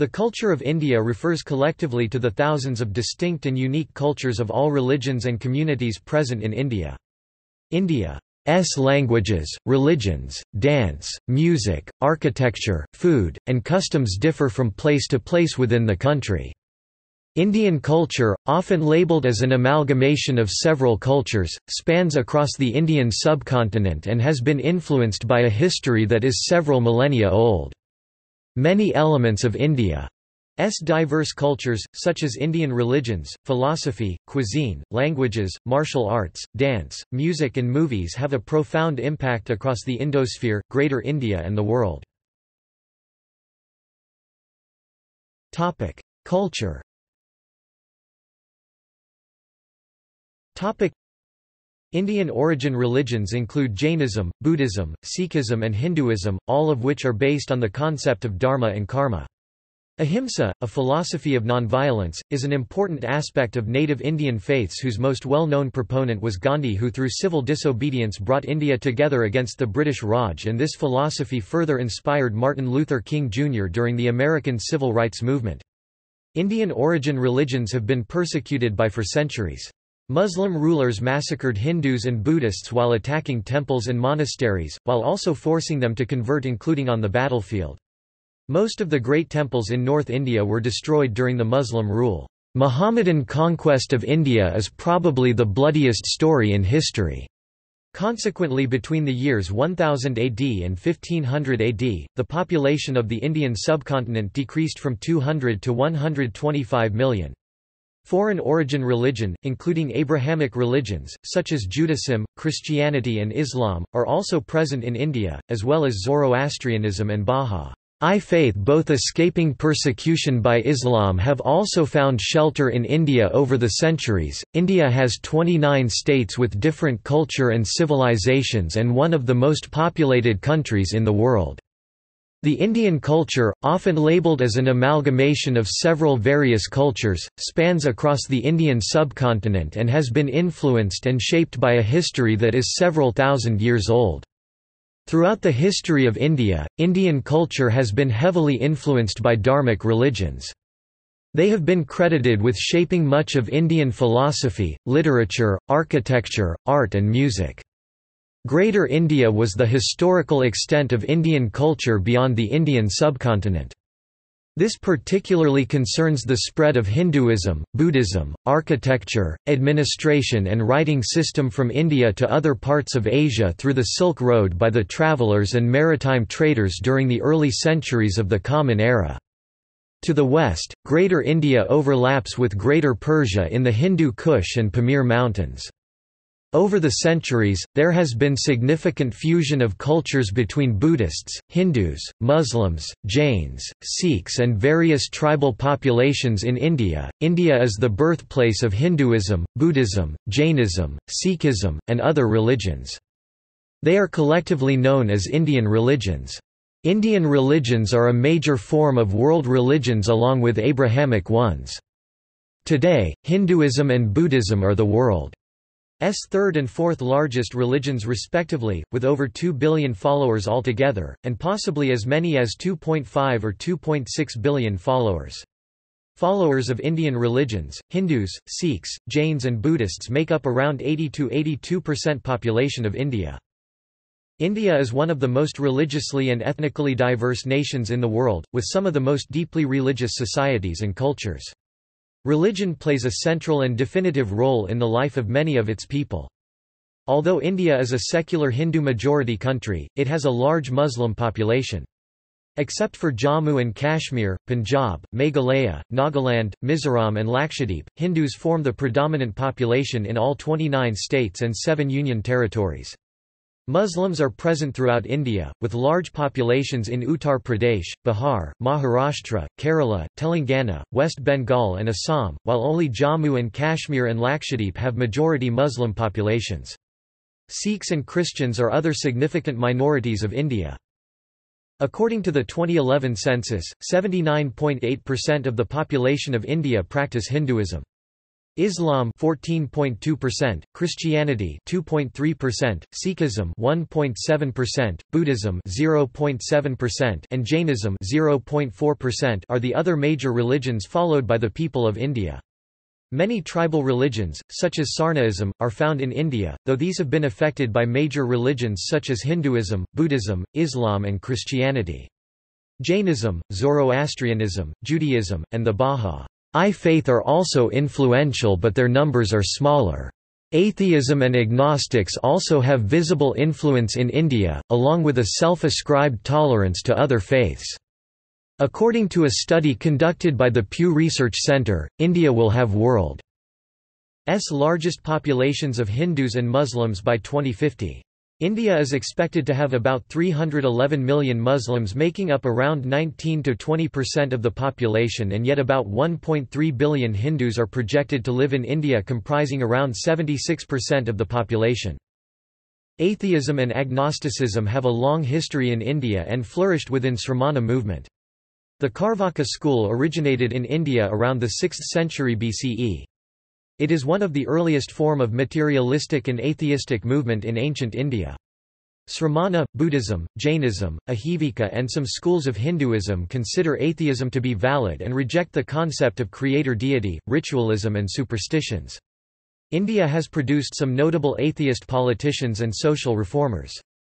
The culture of India refers collectively to the thousands of distinct and unique cultures of all religions and communities present in India. India's languages, religions, dance, music, architecture, food, and customs differ from place to place within the country. Indian culture, often labelled as an amalgamation of several cultures, spans across the Indian subcontinent and has been influenced by a history that is several millennia old. Many elements of India's diverse cultures, such as Indian religions, philosophy, cuisine, languages, martial arts, dance, music and movies have a profound impact across the Indosphere, Greater India and the world. Culture Indian origin religions include Jainism, Buddhism, Sikhism and Hinduism, all of which are based on the concept of dharma and karma. Ahimsa, a philosophy of nonviolence, is an important aspect of native Indian faiths whose most well-known proponent was Gandhi who through civil disobedience brought India together against the British Raj and this philosophy further inspired Martin Luther King Jr. during the American Civil Rights Movement. Indian origin religions have been persecuted by for centuries. Muslim rulers massacred Hindus and Buddhists while attacking temples and monasteries, while also forcing them to convert including on the battlefield. Most of the great temples in North India were destroyed during the Muslim rule. Muhammadan conquest of India is probably the bloodiest story in history. Consequently between the years 1000 AD and 1500 AD, the population of the Indian subcontinent decreased from 200 to 125 million. Foreign origin religion, including Abrahamic religions, such as Judaism, Christianity and Islam, are also present in India, as well as Zoroastrianism and Bahá'í faith both escaping persecution by Islam have also found shelter in India over the centuries. India has 29 states with different culture and civilizations and one of the most populated countries in the world. The Indian culture, often labelled as an amalgamation of several various cultures, spans across the Indian subcontinent and has been influenced and shaped by a history that is several thousand years old. Throughout the history of India, Indian culture has been heavily influenced by Dharmic religions. They have been credited with shaping much of Indian philosophy, literature, architecture, art and music. Greater India was the historical extent of Indian culture beyond the Indian subcontinent. This particularly concerns the spread of Hinduism, Buddhism, architecture, administration and writing system from India to other parts of Asia through the Silk Road by the travelers and maritime traders during the early centuries of the Common Era. To the west, Greater India overlaps with Greater Persia in the Hindu Kush and Pamir Mountains. Over the centuries, there has been significant fusion of cultures between Buddhists, Hindus, Muslims, Jains, Sikhs, and various tribal populations in India. India is the birthplace of Hinduism, Buddhism, Jainism, Sikhism, and other religions. They are collectively known as Indian religions. Indian religions are a major form of world religions along with Abrahamic ones. Today, Hinduism and Buddhism are the world. S third and fourth largest religions respectively, with over 2 billion followers altogether, and possibly as many as 2.5 or 2.6 billion followers. Followers of Indian religions, Hindus, Sikhs, Jains and Buddhists make up around 80–82% population of India. India is one of the most religiously and ethnically diverse nations in the world, with some of the most deeply religious societies and cultures. Religion plays a central and definitive role in the life of many of its people. Although India is a secular Hindu-majority country, it has a large Muslim population. Except for Jammu and Kashmir, Punjab, Meghalaya, Nagaland, Mizoram and Lakshadweep, Hindus form the predominant population in all 29 states and seven union territories. Muslims are present throughout India, with large populations in Uttar Pradesh, Bihar, Maharashtra, Kerala, Telangana, West Bengal and Assam, while only Jammu and Kashmir and Lakshadweep have majority Muslim populations. Sikhs and Christians are other significant minorities of India. According to the 2011 census, 79.8% of the population of India practice Hinduism. Islam 14.2%, Christianity 2.3%, Sikhism 1.7%, Buddhism 0.7% and Jainism 0.4% are the other major religions followed by the people of India. Many tribal religions, such as Sarnaism, are found in India, though these have been affected by major religions such as Hinduism, Buddhism, Islam and Christianity. Jainism, Zoroastrianism, Judaism, and the Bahá'í I faith are also influential but their numbers are smaller. Atheism and agnostics also have visible influence in India, along with a self-ascribed tolerance to other faiths. According to a study conducted by the Pew Research Center, India will have world's largest populations of Hindus and Muslims by 2050. India is expected to have about 311 million Muslims making up around 19–20% of the population and yet about 1.3 billion Hindus are projected to live in India comprising around 76% of the population. Atheism and agnosticism have a long history in India and flourished within Sramana movement. The Carvaka school originated in India around the 6th century BCE. It is one of the earliest form of materialistic and atheistic movement in ancient India. Sramana, Buddhism, Jainism, Ajivika and some schools of Hinduism consider atheism to be valid and reject the concept of creator deity, ritualism and superstitions. India has produced some notable atheist politicians and social reformers.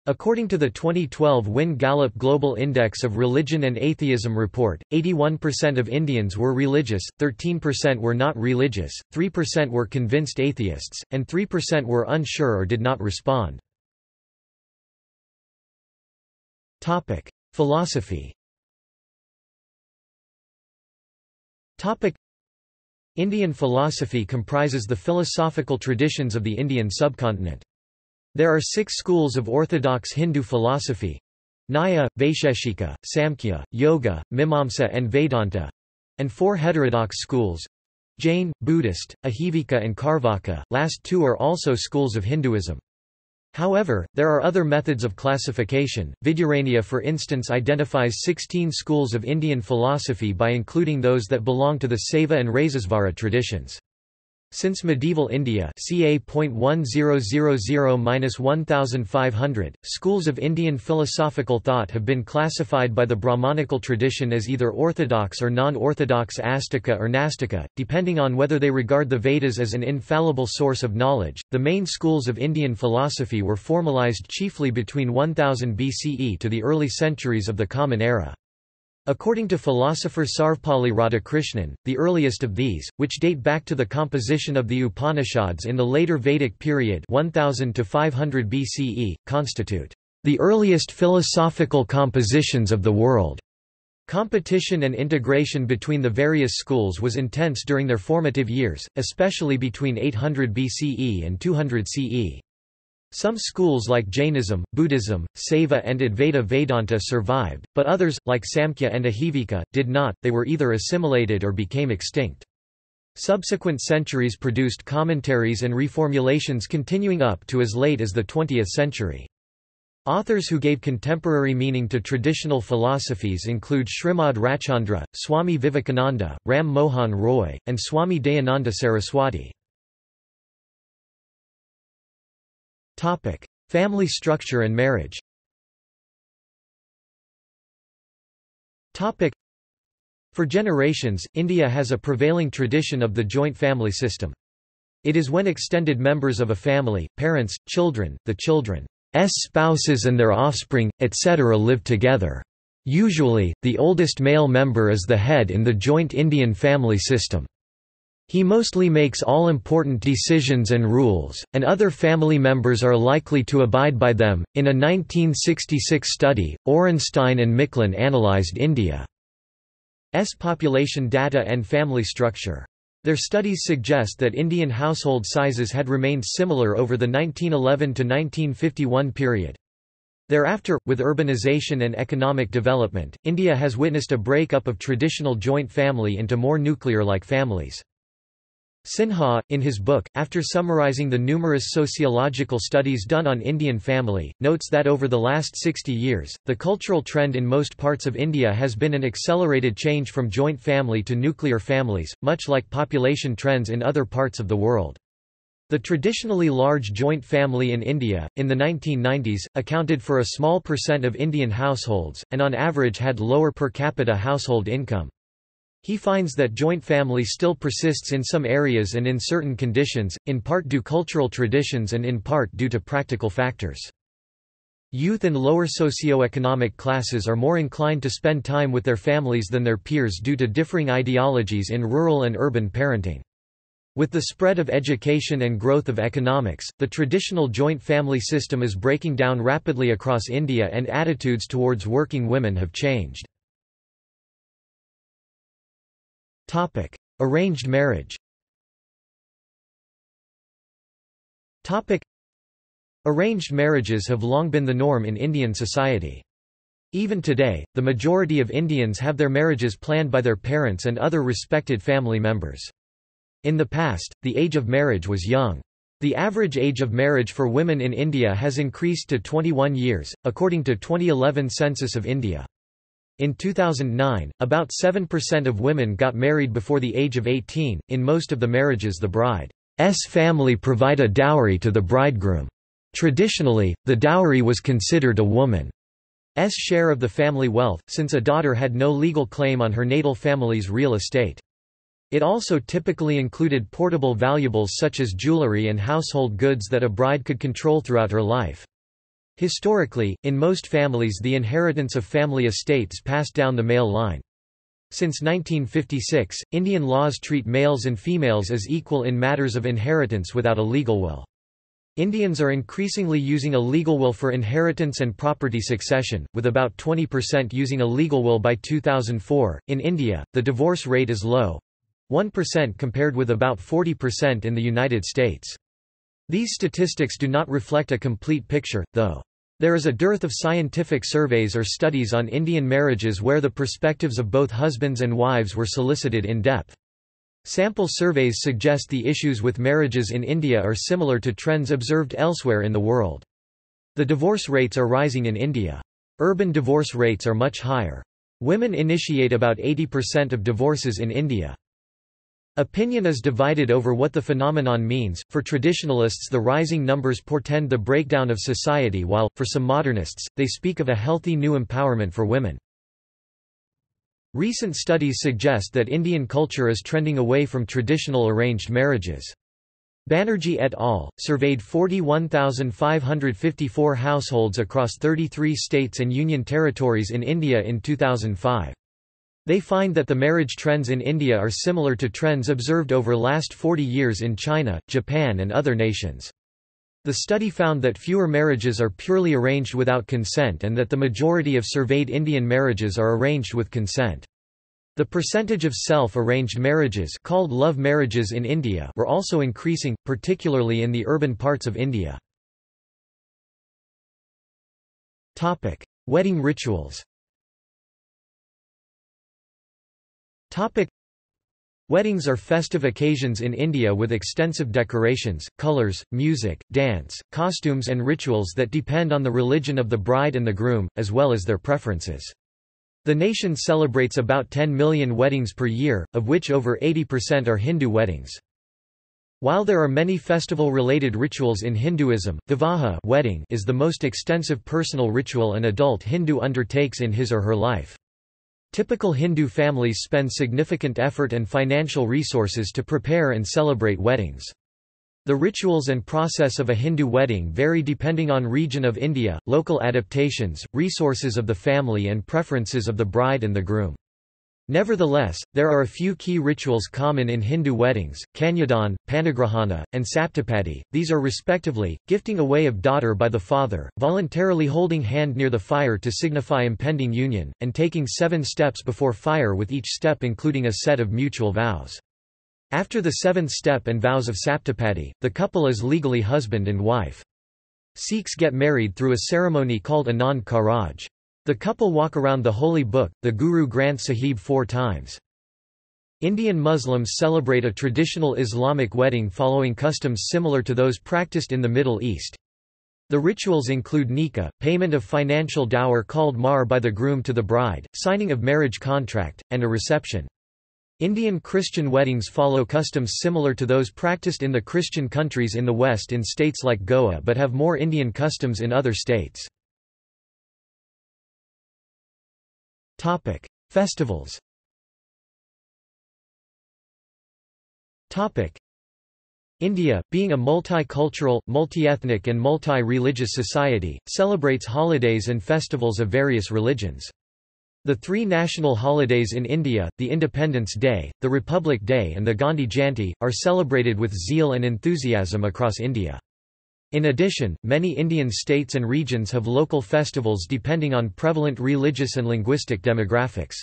According to the 2012 WIN-Gallup Global Index of Religion and Atheism report, 81% of Indians were religious, 13% were not religious, 3% were convinced atheists, and 3% were unsure or did not respond. Philosophy Indian philosophy comprises the philosophical traditions of the Indian subcontinent. There are six schools of orthodox Hindu philosophy Nyaya, Vaisheshika, Samkhya, Yoga, Mimamsa and Vedanta and four heterodox schools Jain, Buddhist, Ajivika and Carvaka, last two are also schools of Hinduism. However, there are other methods of classification. Vidyaranya for instance identifies 16 schools of Indian philosophy by including those that belong to the Saiva and Rasesvara traditions. Since medieval India ca. 1000–1500, schools of Indian philosophical thought have been classified by the Brahmanical tradition as either orthodox or non-orthodox Astika or Nastika, depending on whether they regard the Vedas as an infallible source of knowledge. The main schools of Indian philosophy were formalized chiefly between 1000 BCE to the early centuries of the Common Era. According to philosopher Sarvepalli Radhakrishnan, the earliest of these, which date back to the composition of the Upanishads in the later Vedic period 1000 to 500 BCE, constitute the earliest philosophical compositions of the world. Competition and integration between the various schools was intense during their formative years, especially between 800 BCE and 200 CE. Some schools like Jainism, Buddhism, Saiva and Advaita Vedanta survived, but others, like Samkhya and Ajivika, did not, they were either assimilated or became extinct. Subsequent centuries produced commentaries and reformulations continuing up to as late as the 20th century. Authors who gave contemporary meaning to traditional philosophies include Shrimad Rajchandra, Swami Vivekananda, Ram Mohan Roy, and Swami Dayananda Saraswati. Topic: Family structure and marriage. Topic: For generations, India has a prevailing tradition of the joint family system. It is when extended members of a family, parents, children, the children's spouses and their offspring, etc. live together. Usually, the oldest male member is the head in the joint Indian family system. He mostly makes all important decisions and rules, and other family members are likely to abide by them. In a 1966 study, Orenstein and Micklin analyzed India's population data and family structure. Their studies suggest that Indian household sizes had remained similar over the 1911 to 1951 period. Thereafter, with urbanization and economic development, India has witnessed a break-up of traditional joint family into more nuclear-like families. Sinha, in his book, after summarizing the numerous sociological studies done on Indian family, notes that over the last 60 years, the cultural trend in most parts of India has been an accelerated change from joint family to nuclear families, much like population trends in other parts of the world. The traditionally large joint family in India, in the 1990s, accounted for a small percent of Indian households, and on average had lower per capita household income. He finds that joint family still persists in some areas and in certain conditions, in part due to cultural traditions and in part due to practical factors. Youth and lower socioeconomic classes are more inclined to spend time with their families than their peers due to differing ideologies in rural and urban parenting. With the spread of education and growth of economics, the traditional joint family system is breaking down rapidly across India and attitudes towards working women have changed. Topic: Arranged marriage. Topic: Arranged marriages have long been the norm in Indian society. Even today, the majority of Indians have their marriages planned by their parents and other respected family members. In the past, the age of marriage was young. The average age of marriage for women in India has increased to 21 years, according to 2011 Census of India. In 2009, about 7% of women got married before the age of 18. In most of the marriages, the bride's family provide a dowry to the bridegroom. Traditionally, the dowry was considered a woman's share of the family wealth, since a daughter had no legal claim on her natal family's real estate. It also typically included portable valuables such as jewelry and household goods that a bride could control throughout her life. Historically, in most families the inheritance of family estates passed down the male line. Since 1956, Indian laws treat males and females as equal in matters of inheritance without a legal will. Indians are increasingly using a legal will for inheritance and property succession, with about 20% using a legal will by 2004. In India, the divorce rate is low 1% compared with about 40% in the United States. These statistics do not reflect a complete picture, though. There is a dearth of scientific surveys or studies on Indian marriages where the perspectives of both husbands and wives were solicited in depth. Sample surveys suggest the issues with marriages in India are similar to trends observed elsewhere in the world. The divorce rates are rising in India. Urban divorce rates are much higher. Women initiate about 80% of divorces in India. Opinion is divided over what the phenomenon means. For traditionalists, the rising numbers portend the breakdown of society, while, for some modernists, they speak of a healthy new empowerment for women. Recent studies suggest that Indian culture is trending away from traditional arranged marriages. Banerjee et al. surveyed 41,554 households across 33 states and union territories in India in 2005. They find that the marriage trends in India are similar to trends observed over last 40 years in China, Japan and other nations. The study found that fewer marriages are purely arranged without consent and that the majority of surveyed Indian marriages are arranged with consent. The percentage of self-arranged marriages called love marriages in India were also increasing, particularly in the urban parts of India. Wedding rituals Topic Weddings are festive occasions in India with extensive decorations, colors, music, dance, costumes and rituals that depend on the religion of the bride and the groom, as well as their preferences. The nation celebrates about 10 million weddings per year, of which over 80% are Hindu weddings. While there are many festival-related rituals in Hinduism, Vivaha wedding is the most extensive personal ritual an adult Hindu undertakes in his or her life. Typical Hindu families spend significant effort and financial resources to prepare and celebrate weddings. The rituals and process of a Hindu wedding vary depending on region of India, local adaptations, resources of the family and preferences of the bride and the groom. Nevertheless, there are a few key rituals common in Hindu weddings, Kanyadan, Panigrahana, and Saptapadi. These are respectively, gifting away of daughter by the father, voluntarily holding hand near the fire to signify impending union, and taking seven steps before fire with each step including a set of mutual vows. After the seventh step and vows of Saptapadi, the couple is legally husband and wife. Sikhs get married through a ceremony called Anand Karaj. The couple walk around the holy book, the Guru Granth Sahib four times. Indian Muslims celebrate a traditional Islamic wedding following customs similar to those practiced in the Middle East. The rituals include nikah, payment of financial dower called mahr by the groom to the bride, signing of marriage contract, and a reception. Indian Christian weddings follow customs similar to those practiced in the Christian countries in the West in states like Goa but have more Indian customs in other states. Festivals India, being a multicultural, multi-ethnic and multi-religious society, celebrates holidays and festivals of various religions. The three national holidays in India, the Independence Day, the Republic Day and the Gandhi Jayanti, are celebrated with zeal and enthusiasm across India. In addition, many Indian states and regions have local festivals depending on prevalent religious and linguistic demographics.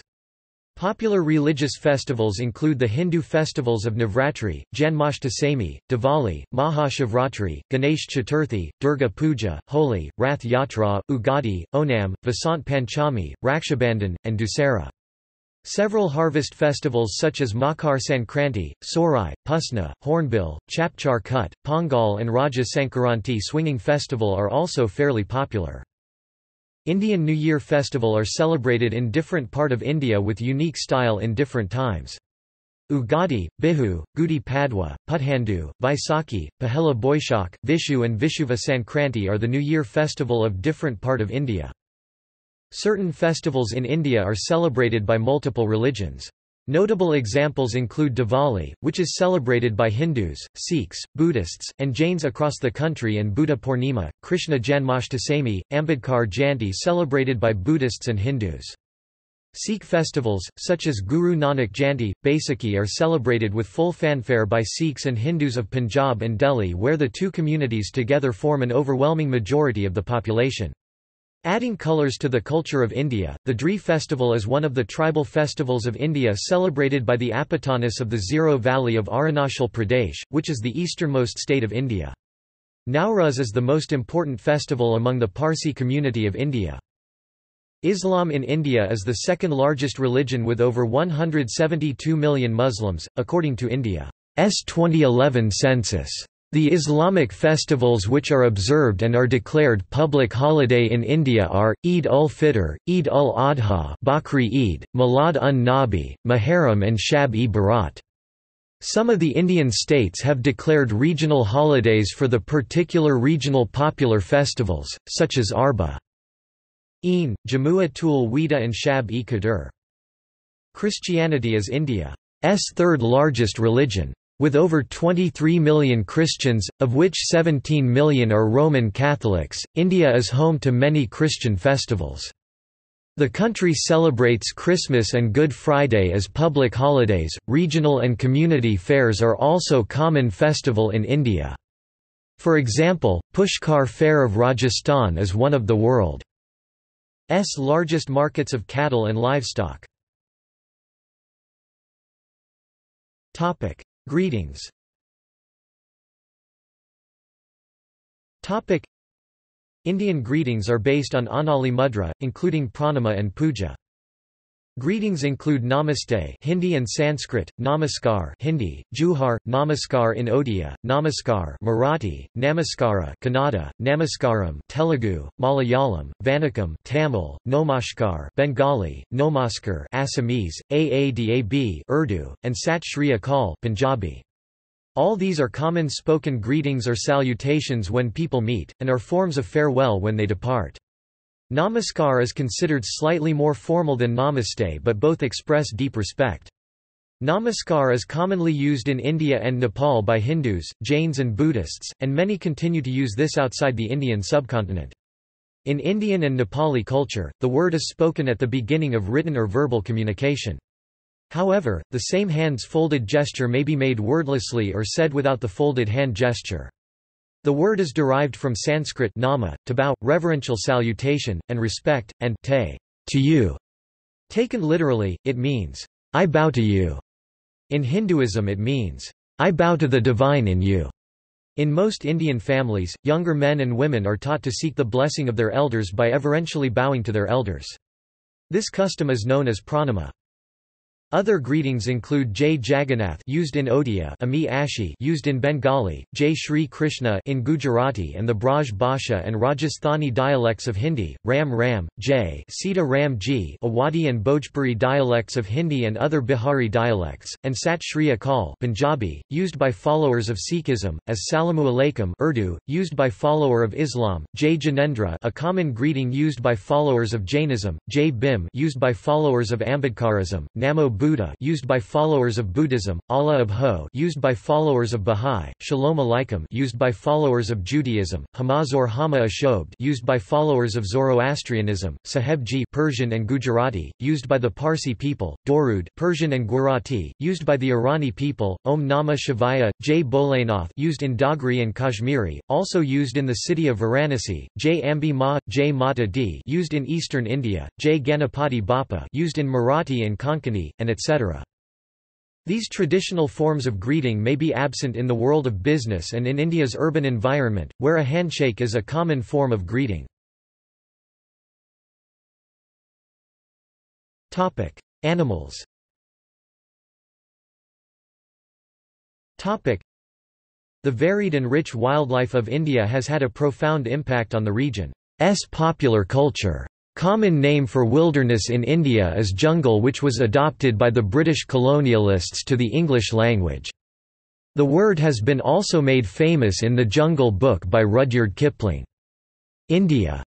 Popular religious festivals include the Hindu festivals of Navratri, Janmashtami, Diwali, Mahashivratri, Ganesh Chaturthi, Durga Puja, Holi, Rath Yatra, Ugadi, Onam, Vasant Panchami, Rakshabandhan, and Dussehra. Several harvest festivals such as Makar Sankranti, Sohrai, Pusna, Hornbill, Chapchar Kut, Pongal and Raja Sankaranti swinging festival are also fairly popular. Indian New Year festival are celebrated in different part of India with unique style in different times. Ugadi, Bihu, Gudi Padwa, Puthandu, Vaisakhi, Pahela Boishak, Vishu and Vishuva Sankranti are the New Year festival of different part of India. Certain festivals in India are celebrated by multiple religions. Notable examples include Diwali, which is celebrated by Hindus, Sikhs, Buddhists, and Jains across the country and Buddha Purnima, Krishna Janmashtami, Ambedkar Jayanti celebrated by Buddhists and Hindus. Sikh festivals, such as Guru Nanak Jayanti, Baisakhi are celebrated with full fanfare by Sikhs and Hindus of Punjab and Delhi where the two communities together form an overwhelming majority of the population. Adding colours to the culture of India, the Dree festival is one of the tribal festivals of India celebrated by the Apatanis of the Ziro Valley of Arunachal Pradesh, which is the easternmost state of India. Nowruz is the most important festival among the Parsi community of India. Islam in India is the second largest religion with over 172 million Muslims, according to India's 2011 census. The Islamic festivals which are observed and are declared public holiday in India are, Eid ul-Fitr, Eid ul-Adha Bakri Eid, Milad un-Nabi, Muharram and Shab-e-Barat. Some of the Indian states have declared regional holidays for the particular regional popular festivals, such as Arba. Een, Jamua Tul Wida and Shab-e-Qadr. Christianity is India's third largest religion. With over 23 million Christians, of which 17 million are Roman Catholics, India is home to many Christian festivals. The country celebrates Christmas and Good Friday as public holidays. Regional and community fairs are also common festival in India. For example, Pushkar Fair of Rajasthan is one of the world's largest markets of cattle and livestock. Topic: Greetings Indian greetings are based on Anjali mudra, including pranama and puja. Greetings include Namaste Hindi and Sanskrit, Namaskar Hindi, Juhar, Namaskar in Odia, Namaskar Marathi, Namaskara Kannada, Namaskaram Telugu, Malayalam, Vanakkam Tamil, Nomashkar Bengali, Nomaskar Assamese, Aadab Urdu, and Sat Shri Akal Punjabi. All these are common spoken greetings or salutations when people meet, and are forms of farewell when they depart. Namaskar is considered slightly more formal than Namaste but both express deep respect. Namaskar is commonly used in India and Nepal by Hindus, Jains and Buddhists, and many continue to use this outside the Indian subcontinent. In Indian and Nepali culture, the word is spoken at the beginning of written or verbal communication. However, the same hands folded gesture may be made wordlessly or said without the folded hand gesture. The word is derived from Sanskrit nama, to bow, reverential salutation, and respect, and te, to you. Taken literally, it means, I bow to you. In Hinduism it means, I bow to the divine in you. In most Indian families, younger men and women are taught to seek the blessing of their elders by everentially bowing to their elders. This custom is known as pranama. Other greetings include Jai Jagannath used in Odia, Ami Ashi used in Bengali, Jai Shri Krishna in Gujarati and the Braj Bhasha and Rajasthani dialects of Hindi, Ram Ram, Jai, Sita Ram Ji, Awadhi and Bhojpuri dialects of Hindi and other Bihari dialects, and Sat Shri Akal Punjabi, used by followers of Sikhism, as Salamu Alaikum Urdu, used by follower of Islam, Jai Jinendra a common greeting used by followers of Jainism, Jai Bhim used by followers of Ambedkarism, Namo Buddha used by followers of Buddhism, Allah Abho used by followers of Bahá'í, Shalom Alaikum used by followers of Judaism, Hamazor Hama Ashobd used by followers of Zoroastrianism, Sahebji Persian and Gujarati, used by the Parsi people, Dorud Persian and Gujarati, used by the Irani people, Om Namah Shivaya, Jai Bholenath used in Dogri and Kashmiri, also used in the city of Varanasi, Jai Ambi Ma, Jai Mata Di used in eastern India, Jai Ganapati Bappa used in Marathi and Konkani, and etc. These traditional forms of greeting may be absent in the world of business and in India's urban environment, where a handshake is a common form of greeting. Animals The varied and rich wildlife of India has had a profound impact on the region's popular culture. Common name for wilderness in India is jungle which was adopted by the British colonialists to the English language. The word has been also made famous in the Jungle Book by Rudyard Kipling. India's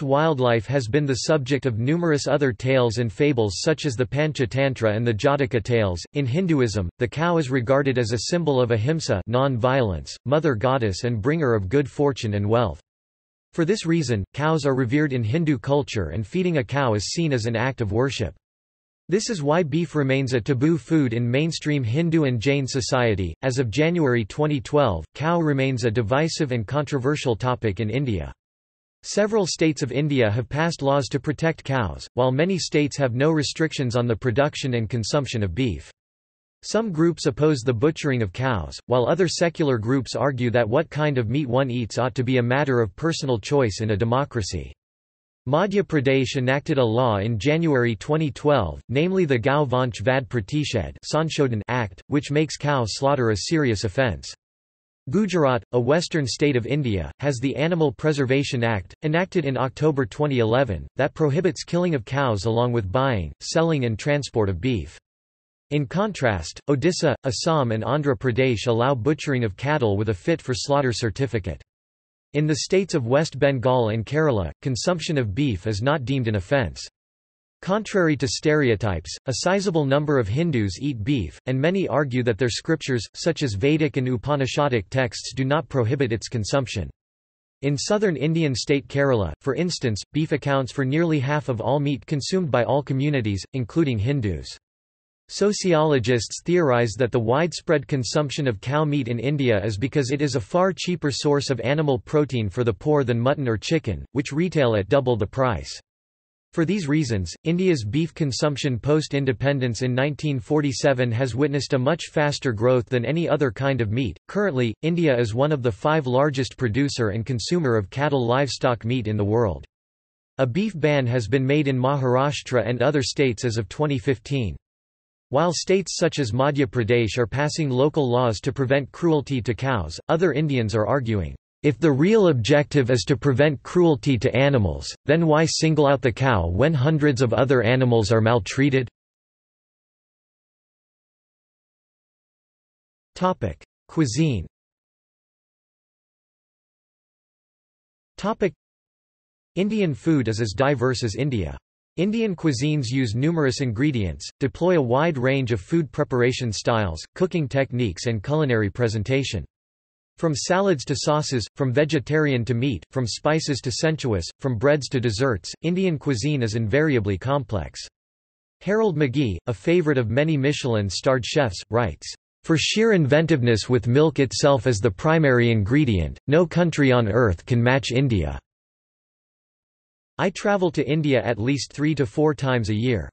wildlife has been the subject of numerous other tales and fables such as the Panchatantra and the Jataka tales. In Hinduism, the cow is regarded as a symbol of ahimsa non-violence, mother goddess and bringer of good fortune and wealth. For this reason, cows are revered in Hindu culture and feeding a cow is seen as an act of worship. This is why beef remains a taboo food in mainstream Hindu and Jain society. As of January 2012, cow remains a divisive and controversial topic in India. Several states of India have passed laws to protect cows, while many states have no restrictions on the production and consumption of beef. Some groups oppose the butchering of cows, while other secular groups argue that what kind of meat one eats ought to be a matter of personal choice in a democracy. Madhya Pradesh enacted a law in January 2012, namely the Gau Vanch Vad Pratished Act, which makes cow slaughter a serious offence. Gujarat, a western state of India, has the Animal Preservation Act, enacted in October 2011, that prohibits killing of cows along with buying, selling and transport of beef. In contrast, Odisha, Assam and Andhra Pradesh allow butchering of cattle with a fit for slaughter certificate. In the states of West Bengal and Kerala, consumption of beef is not deemed an offence. Contrary to stereotypes, a sizable number of Hindus eat beef, and many argue that their scriptures, such as Vedic and Upanishadic texts do not prohibit its consumption. In southern Indian state Kerala, for instance, beef accounts for nearly half of all meat consumed by all communities, including Hindus. Sociologists theorize that the widespread consumption of cow meat in India is because it is a far cheaper source of animal protein for the poor than mutton or chicken, which retail at double the price. For these reasons, India's beef consumption post-independence in 1947 has witnessed a much faster growth than any other kind of meat. Currently, India is one of the five largest producer and consumer of cattle livestock meat in the world. A beef ban has been made in Maharashtra and other states as of 2015. While states such as Madhya Pradesh are passing local laws to prevent cruelty to cows, other Indians are arguing, if the real objective is to prevent cruelty to animals, then why single out the cow when hundreds of other animals are maltreated? Cuisine Indian food is as diverse as India. Indian cuisines use numerous ingredients, deploy a wide range of food preparation styles, cooking techniques and culinary presentation. From salads to sauces, from vegetarian to meat, from spices to sensuous, from breads to desserts, Indian cuisine is invariably complex. Harold McGee, a favorite of many Michelin-starred chefs, writes, "...for sheer inventiveness with milk itself as the primary ingredient, no country on earth can match India." I travel to India at least three to four times a year.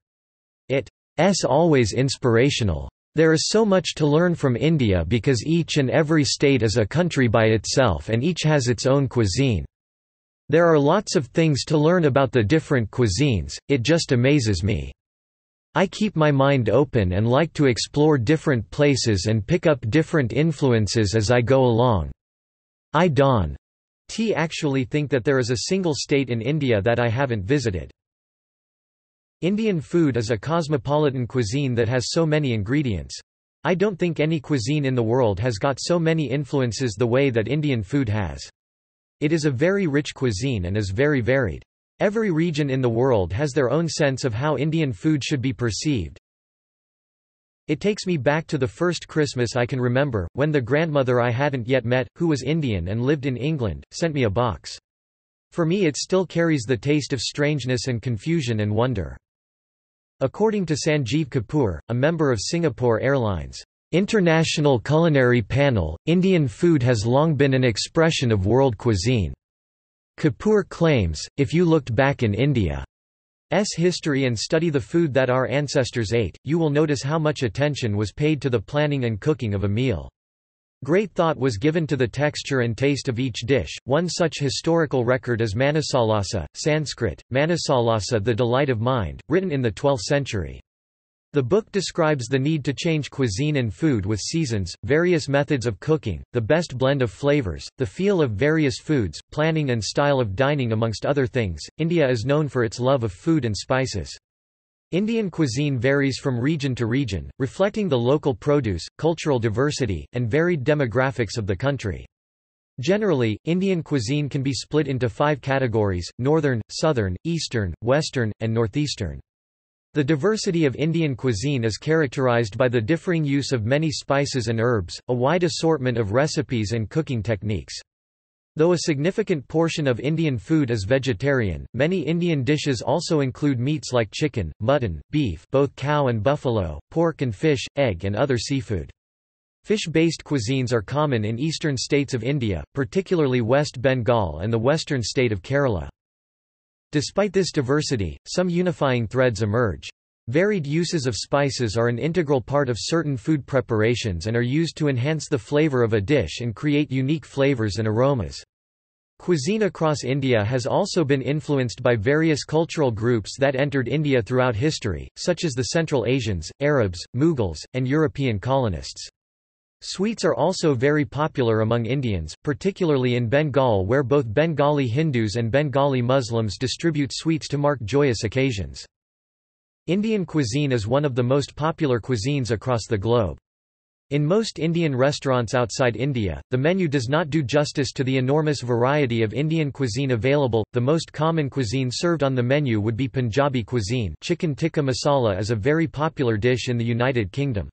It's always inspirational. There is so much to learn from India because each and every state is a country by itself and each has its own cuisine. There are lots of things to learn about the different cuisines, it just amazes me. I keep my mind open and like to explore different places and pick up different influences as I go along. I don't T actually think that there is a single state in India that I haven't visited. Indian food is a cosmopolitan cuisine that has so many ingredients. I don't think any cuisine in the world has got so many influences the way that Indian food has. It is a very rich cuisine and is very varied. Every region in the world has their own sense of how Indian food should be perceived. It takes me back to the first Christmas I can remember, when the grandmother I hadn't yet met, who was Indian and lived in England, sent me a box. For me it still carries the taste of strangeness and confusion and wonder. According to Sanjeev Kapoor, a member of Singapore Airlines, International Culinary Panel, Indian food has long been an expression of world cuisine. Kapoor claims, if you looked back in India's history and study the food that our ancestors ate, you will notice how much attention was paid to the planning and cooking of a meal. Great thought was given to the texture and taste of each dish. One such historical record is Manasalasa, Sanskrit, Manasolasa the delight of mind, written in the 12th century. The book describes the need to change cuisine and food with seasons, various methods of cooking, the best blend of flavors, the feel of various foods, planning and style of dining amongst other things. India is known for its love of food and spices. Indian cuisine varies from region to region, reflecting the local produce, cultural diversity, and varied demographics of the country. Generally, Indian cuisine can be split into five categories, northern, southern, eastern, western, and northeastern. The diversity of Indian cuisine is characterized by the differing use of many spices and herbs, a wide assortment of recipes and cooking techniques. Though a significant portion of Indian food is vegetarian, many Indian dishes also include meats like chicken, mutton, beef both cow and buffalo, pork and fish, egg and other seafood. Fish-based cuisines are common in eastern states of India, particularly West Bengal and the western state of Kerala. Despite this diversity, some unifying threads emerge. Varied uses of spices are an integral part of certain food preparations and are used to enhance the flavor of a dish and create unique flavors and aromas. Cuisine across India has also been influenced by various cultural groups that entered India throughout history, such as the Central Asians, Arabs, Mughals, and European colonists. Sweets are also very popular among Indians, particularly in Bengal where both Bengali Hindus and Bengali Muslims distribute sweets to mark joyous occasions. Indian cuisine is one of the most popular cuisines across the globe. In most Indian restaurants outside India, the menu does not do justice to the enormous variety of Indian cuisine available. The most common cuisine served on the menu would be Punjabi cuisine. Chicken tikka masala is a very popular dish in the United Kingdom.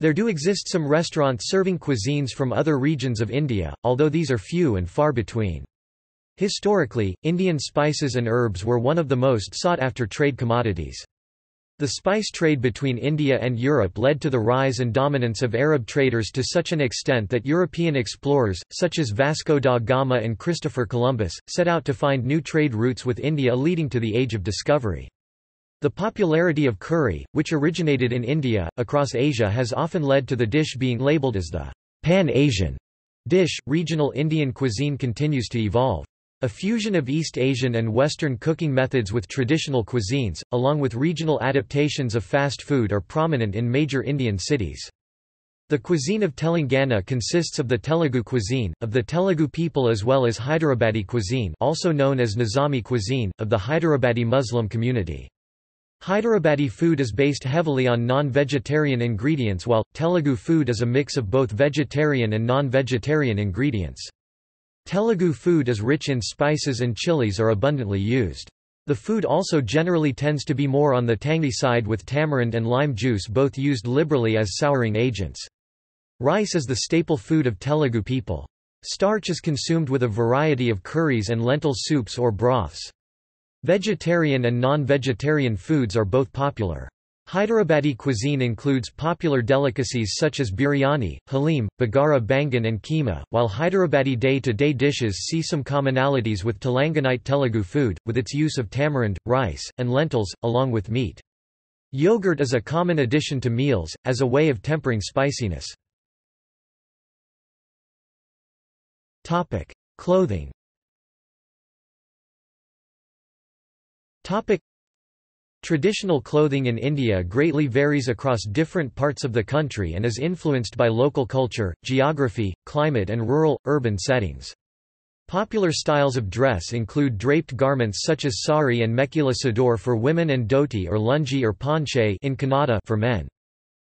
There do exist some restaurants serving cuisines from other regions of India, although these are few and far between. Historically, Indian spices and herbs were one of the most sought-after trade commodities. The spice trade between India and Europe led to the rise and dominance of Arab traders to such an extent that European explorers, such as Vasco da Gama and Christopher Columbus, set out to find new trade routes with India leading to the Age of Discovery. The popularity of curry, which originated in India, across Asia has often led to the dish being labeled as the Pan-Asian dish. Regional Indian cuisine continues to evolve. A fusion of East Asian and Western cooking methods with traditional cuisines, along with regional adaptations of fast food are prominent in major Indian cities. The cuisine of Telangana consists of the Telugu cuisine, of the Telugu people as well as Hyderabadi cuisine also known as Nizami cuisine, of the Hyderabadi Muslim community. Hyderabadi food is based heavily on non-vegetarian ingredients while, Telugu food is a mix of both vegetarian and non-vegetarian ingredients. Telugu food is rich in spices and chilies are abundantly used. The food also generally tends to be more on the tangy side with tamarind and lime juice both used liberally as souring agents. Rice is the staple food of Telugu people. Starch is consumed with a variety of curries and lentil soups or broths. Vegetarian and non-vegetarian foods are both popular. Hyderabadi cuisine includes popular delicacies such as biryani, halim, bagara baingan and keema, while Hyderabadi day-to-day -day dishes see some commonalities with Telanganite Telugu food, with its use of tamarind, rice, and lentils, along with meat. Yogurt is a common addition to meals, as a way of tempering spiciness. Clothing Traditional clothing in India greatly varies across different parts of the country and is influenced by local culture, geography, climate and rural, urban settings. Popular styles of dress include draped garments such as sari and mekhela chador for women and dhoti or lungi or ponche in Kannada for men.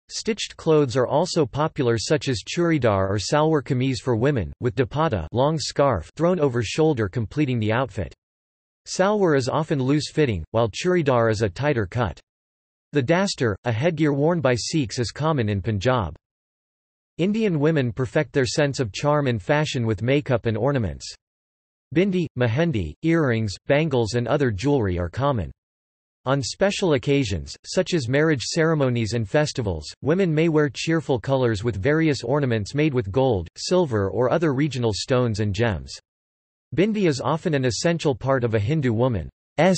Stitched clothes are also popular such as churidar or salwar kameez for women, with dupatta long scarf thrown over shoulder completing the outfit. Salwar is often loose-fitting, while churidar is a tighter cut. The dastar, a headgear worn by Sikhs is common in Punjab. Indian women perfect their sense of charm and fashion with makeup and ornaments. Bindi, mehendi, earrings, bangles and other jewelry are common. On special occasions, such as marriage ceremonies and festivals, women may wear cheerful colors with various ornaments made with gold, silver or other regional stones and gems. Bindi is often an essential part of a Hindu woman's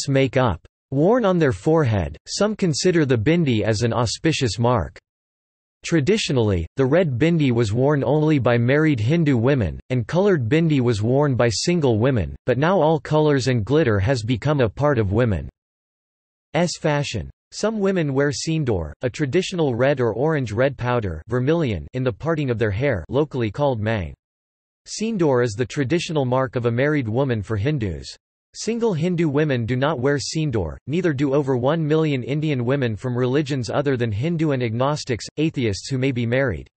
make-up. Worn on their forehead, some consider the bindi as an auspicious mark. Traditionally, the red bindi was worn only by married Hindu women, and colored bindi was worn by single women, but now all colors and glitter has become a part of women's fashion. Some women wear sindoor, a traditional red or orange-red powder vermilion in the parting of their hair locally called mang. Sindoor is the traditional mark of a married woman for Hindus. Single Hindu women do not wear sindoor, neither do over 1 million Indian women from religions other than Hindu and agnostics, atheists who may be married.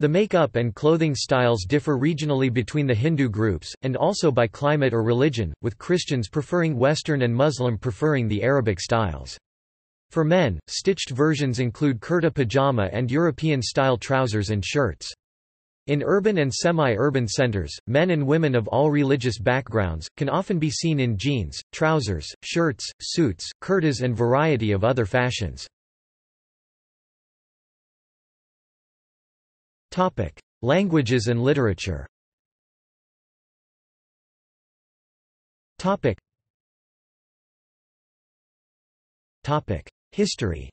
The makeup and clothing styles differ regionally between the Hindu groups, and also by climate or religion, with Christians preferring Western and Muslim preferring the Arabic styles. For men, stitched versions include kurta pajama and European-style trousers and shirts. In urban and semi-urban centers, men and women of all religious backgrounds, can often be seen in jeans, trousers, shirts, suits, kurtas and variety of other fashions. Languages and literature History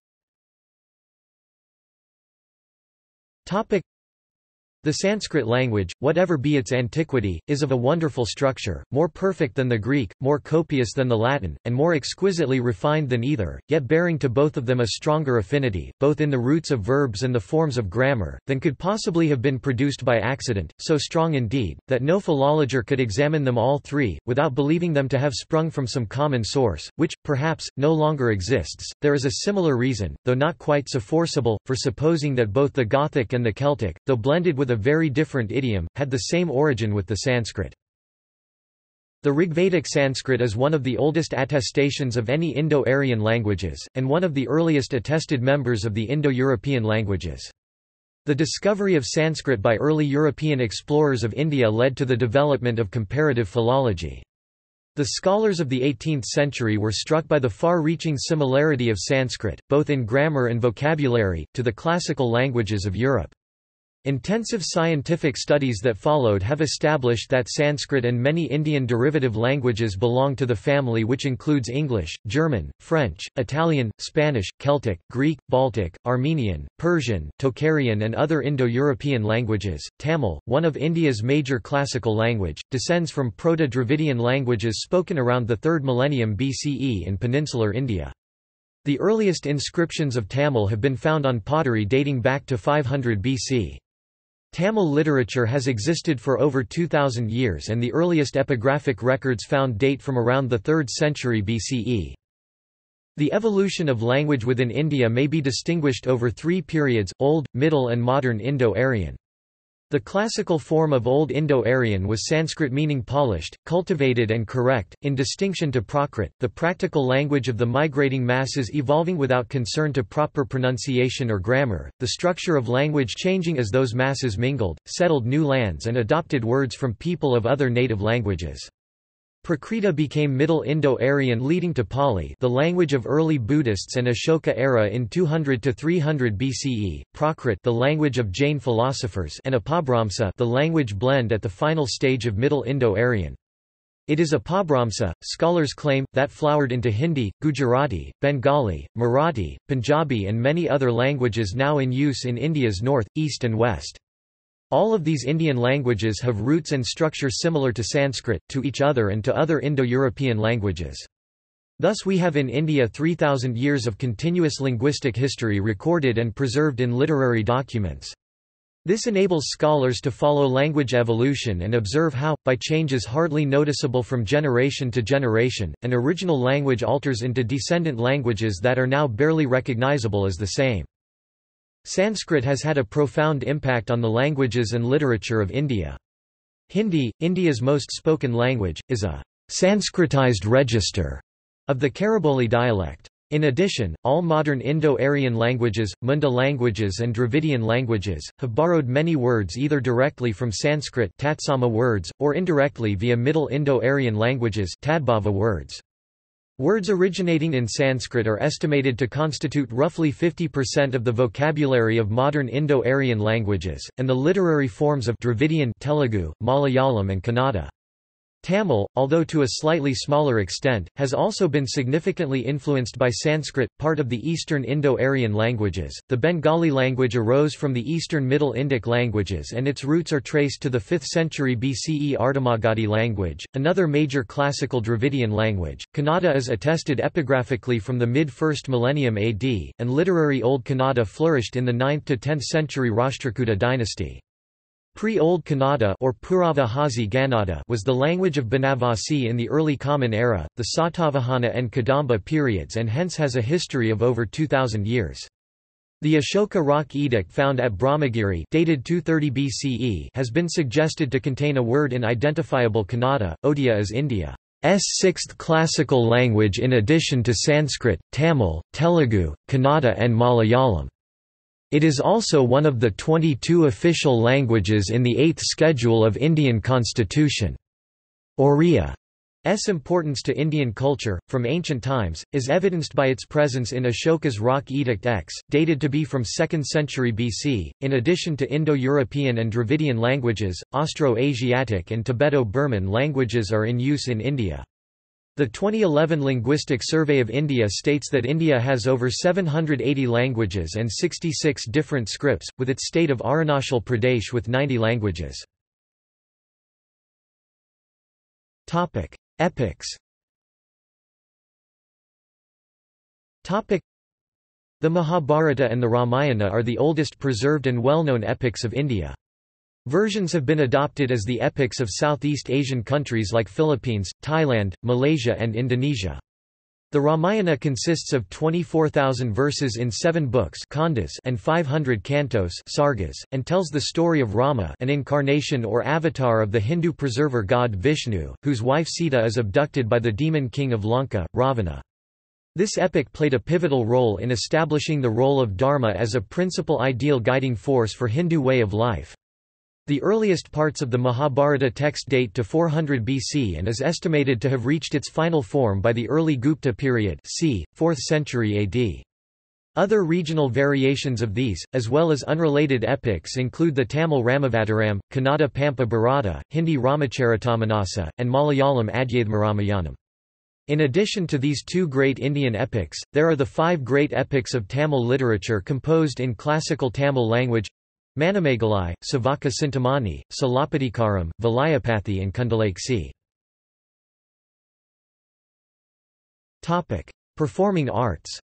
the Sanskrit language, whatever be its antiquity, is of a wonderful structure, more perfect than the Greek, more copious than the Latin, and more exquisitely refined than either, yet bearing to both of them a stronger affinity, both in the roots of verbs and the forms of grammar, than could possibly have been produced by accident, so strong indeed, that no philologer could examine them all three, without believing them to have sprung from some common source, which, perhaps, no longer exists. There is a similar reason, though not quite so forcible, for supposing that both the Gothic and the Celtic, though blended with a very different idiom, had the same origin with the Sanskrit. The Rigvedic Sanskrit is one of the oldest attestations of any Indo-Aryan languages, and one of the earliest attested members of the Indo-European languages. The discovery of Sanskrit by early European explorers of India led to the development of comparative philology. The scholars of the 18th century were struck by the far-reaching similarity of Sanskrit, both in grammar and vocabulary, to the classical languages of Europe. Intensive scientific studies that followed have established that Sanskrit and many Indian derivative languages belong to the family which includes English, German, French, Italian, Spanish, Celtic, Greek, Baltic, Armenian, Persian, Tocharian and other Indo-European languages. Tamil, one of India's major classical language, descends from Proto-Dravidian languages spoken around the 3rd millennium BCE in peninsular India. The earliest inscriptions of Tamil have been found on pottery dating back to 500 BC. Tamil literature has existed for over 2,000 years and the earliest epigraphic records found date from around the 3rd century BCE. The evolution of language within India may be distinguished over three periods, Old, Middle and Modern Indo-Aryan. The classical form of Old Indo-Aryan was Sanskrit meaning polished, cultivated and correct, in distinction to Prakrit, the practical language of the migrating masses evolving without concern to proper pronunciation or grammar, the structure of language changing as those masses mingled, settled new lands and adopted words from people of other native languages. Prakrita became Middle Indo-Aryan leading to Pali the language of early Buddhists and Ashoka era in 200 to 300 BCE, Prakrit the language of Jain philosophers and Apabhramsa the language blend at the final stage of Middle Indo-Aryan. It is Apabhramsa, scholars claim, that flowered into Hindi, Gujarati, Bengali, Marathi, Punjabi and many other languages now in use in India's north, east and west. All of these Indian languages have roots and structure similar to Sanskrit, to each other and to other Indo-European languages. Thus we have in India 3,000 years of continuous linguistic history recorded and preserved in literary documents. This enables scholars to follow language evolution and observe how, by changes hardly noticeable from generation to generation, an original language alters into descendant languages that are now barely recognizable as the same. Sanskrit has had a profound impact on the languages and literature of India. Hindi, India's most spoken language, is a Sanskritized register of the Khariboli dialect. In addition, all modern Indo-Aryan languages, Munda languages and Dravidian languages, have borrowed many words either directly from Sanskrit Tatsama words, or indirectly via Middle Indo-Aryan languages words. Words originating in Sanskrit are estimated to constitute roughly 50% of the vocabulary of modern Indo-Aryan languages, and the literary forms of Dravidian Telugu, Malayalam and Kannada. Tamil, although to a slightly smaller extent, has also been significantly influenced by Sanskrit, part of the Eastern Indo-Aryan languages. The Bengali language arose from the Eastern Middle Indic languages and its roots are traced to the 5th century BCE Ardhamagadhi language, another major classical Dravidian language. Kannada is attested epigraphically from the mid-1st millennium AD, and literary Old Kannada flourished in the 9th to 10th century Rashtrakuta dynasty. Pre-Old Kannada or Purava Hasi Kannada was the language of Banavasi in the early Common Era, the Satavahana and Kadamba periods and hence has a history of over 2000 years. The Ashoka rock edict found at Brahmagiri dated 230 BCE has been suggested to contain a word in identifiable Kannada. Odia is India's sixth classical language in addition to Sanskrit, Tamil, Telugu, Kannada and Malayalam. It is also one of the 22 official languages in the Eighth Schedule of Indian Constitution. Oriya's importance to Indian culture, from ancient times, is evidenced by its presence in Ashoka's Rock Edict X, dated to be from 2nd century BC. In addition to Indo-European and Dravidian languages, Austro-Asiatic and Tibeto-Burman languages are in use in India. The 2011 Linguistic Survey of India states that India has over 780 languages and 66 different scripts, with its state of Arunachal Pradesh with 90 languages. Epics The Mahabharata and the Ramayana are the oldest preserved and well-known epics of India. Versions have been adopted as the epics of Southeast Asian countries like Philippines, Thailand, Malaysia and Indonesia. The Ramayana consists of 24,000 verses in seven books and 500 cantos sargas, and tells the story of Rama an incarnation or avatar of the Hindu preserver god Vishnu, whose wife Sita is abducted by the demon king of Lanka, Ravana. This epic played a pivotal role in establishing the role of Dharma as a principal ideal guiding force for Hindu way of life. The earliest parts of the Mahabharata text date to 400 BC and is estimated to have reached its final form by the early Gupta period c. 4th century AD. Other regional variations of these, as well as unrelated epics include the Tamil Ramavataram, Kannada Pampa Bharata, Hindi Ramacharitamanasa, and Malayalam Adhyatmaramayanam. In addition to these two great Indian epics, there are the five great epics of Tamil literature composed in classical Tamil language Manimekalai, Civaka Cintamani, Silappatikaram, Valayapathi and Kundalakesi. Performing arts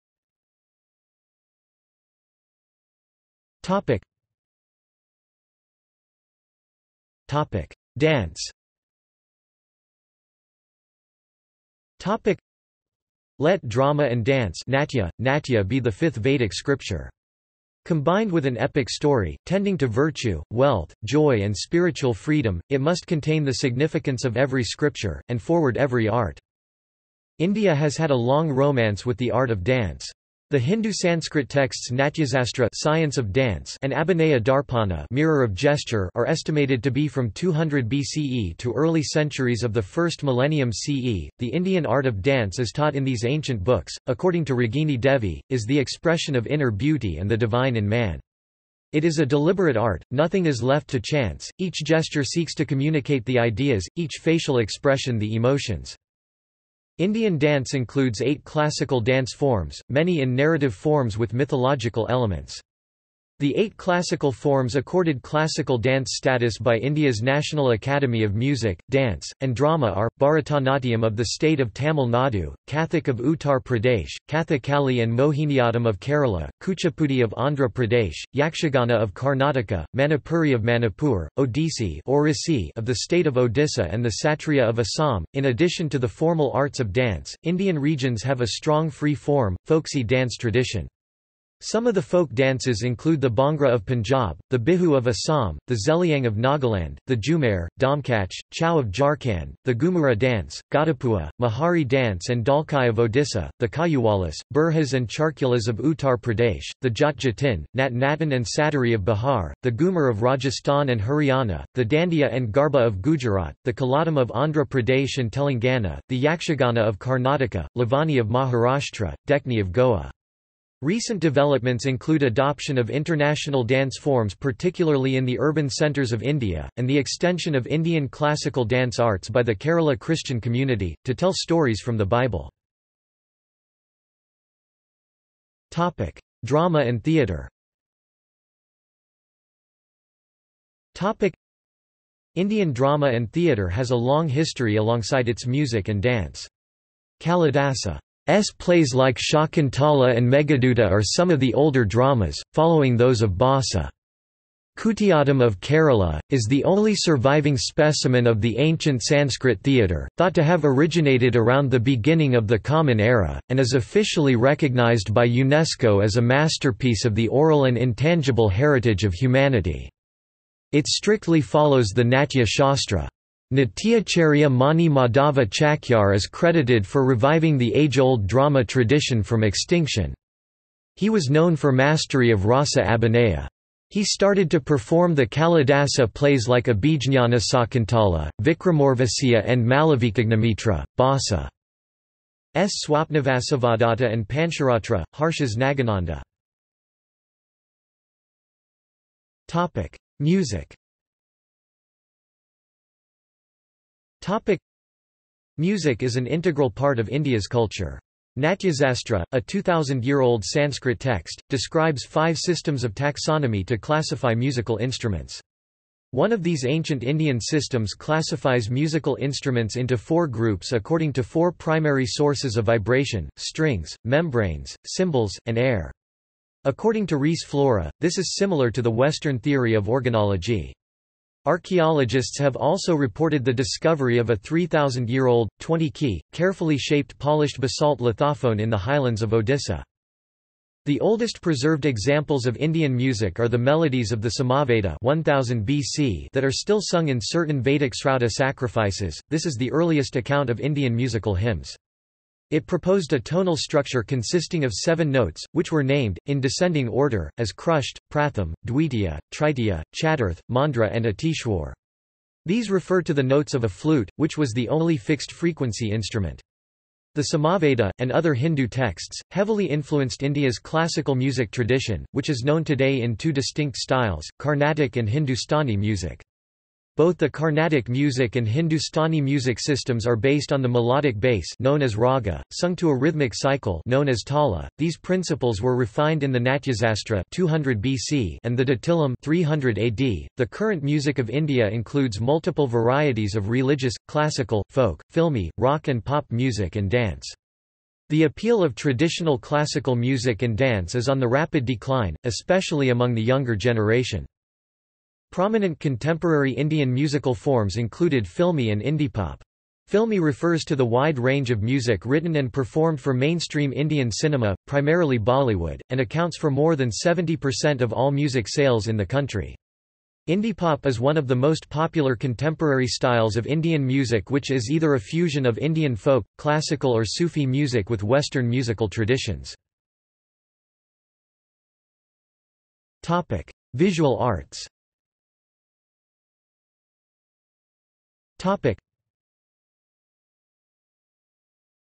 Topic. Topic. Dance Topic. Let drama and dance natya, natya be the fifth Vedic scripture. Combined with an epic story, tending to virtue, wealth, joy and spiritual freedom, it must contain the significance of every scripture, and forward every art. India has had a long romance with the art of dance. The Hindu Sanskrit texts Natyasastra Science of Dance and Abhinaya Darpana Mirror of Gesture are estimated to be from 200 BCE to early centuries of the first millennium CE. The Indian art of dance as taught in these ancient books, according to Ragini Devi, is the expression of inner beauty and the divine in man. It is a deliberate art, nothing is left to chance, each gesture seeks to communicate the ideas, each facial expression the emotions. Indian dance includes eight classical dance forms, many in narrative forms with mythological elements. The eight classical forms accorded classical dance status by India's National Academy of Music, Dance, and Drama are, Bharatanatyam of the state of Tamil Nadu, Kathak of Uttar Pradesh, Kathakali and Mohiniyattam of Kerala, Kuchipudi of Andhra Pradesh, Yakshagana of Karnataka, Manipuri of Manipur, Odissi of the state of Odisha and the Satriya of Assam. In addition to the formal arts of dance, Indian regions have a strong free-form, folksy dance tradition. Some of the folk dances include the Bhangra of Punjab, the Bihu of Assam, the Zeliang of Nagaland, the Jhumer, Domkach, Chau of Jharkhand, the Ghumura dance, Gadapua, Mahari dance and Dalkai of Odisha, the Kayuwalas, Burhas and Charkulas of Uttar Pradesh, the Jat Jatin, Nat Natan and Satari of Bihar, the Ghumar of Rajasthan and Haryana, the Dandiya and Garba of Gujarat, the Kolattam of Andhra Pradesh and Telangana, the Yakshagana of Karnataka, Lavani of Maharashtra, Dekhni of Goa. Recent developments include adoption of international dance forms particularly in the urban centres of India, and the extension of Indian classical dance arts by the Kerala Christian community, to tell stories from the Bible. Drama and theatre Indian drama and theatre has a long history alongside its music and dance. Kalidasa plays like Shakuntala and Meghaduta are some of the older dramas, following those of Bhasa. Kutiyattam of Kerala, is the only surviving specimen of the ancient Sanskrit theatre, thought to have originated around the beginning of the Common Era, and is officially recognized by UNESCO as a masterpiece of the oral and intangible heritage of humanity. It strictly follows the Natya Shastra. Natyacharya Mani Madhava Chakyar is credited for reviving the age-old drama tradition from extinction. He was known for mastery of rasa abhinaya. He started to perform the Kalidasa plays like Abhijnana Sakuntala, Vikramorvasiya and Malavikagnimitra, Bhasa. S. Swapnavasavadatta and Pancharatra, Harsha's Nagananda. Music Topic Music is an integral part of India's culture. Natyasastra, a 2000-year-old Sanskrit text, describes five systems of taxonomy to classify musical instruments. One of these ancient Indian systems classifies musical instruments into four groups according to four primary sources of vibration, strings, membranes, cymbals, and air. According to Reis Flora, this is similar to the Western theory of organology. Archaeologists have also reported the discovery of a 3,000-year-old, 20-key, carefully shaped polished basalt lithophone in the highlands of Odisha. The oldest preserved examples of Indian music are the melodies of the Samaveda 1000 BC that are still sung in certain Vedic Srauta sacrifices. This is the earliest account of Indian musical hymns. It proposed a tonal structure consisting of seven notes, which were named, in descending order, as Krusht, Pratham, Dvitiya, Tritiya, Chaturth, Mandra and Atishwar. These refer to the notes of a flute, which was the only fixed-frequency instrument. The Samaveda, and other Hindu texts, heavily influenced India's classical music tradition, which is known today in two distinct styles, Carnatic and Hindustani music. Both the Carnatic music and Hindustani music systems are based on the melodic base known as raga, sung to a rhythmic cycle known as tala. These principles were refined in the Natyasastra 200 BC and the Dattilam 300 AD. The current music of India includes multiple varieties of religious, classical, folk, filmy, rock and pop music and dance. The appeal of traditional classical music and dance is on the rapid decline, especially among the younger generation. Prominent contemporary Indian musical forms included filmi and indie-pop. Filmi refers to the wide range of music written and performed for mainstream Indian cinema, primarily Bollywood, and accounts for more than 70% of all music sales in the country. Indie pop is one of the most popular contemporary styles of Indian music which is either a fusion of Indian folk, classical or Sufi music with Western musical traditions. Visual arts Topic.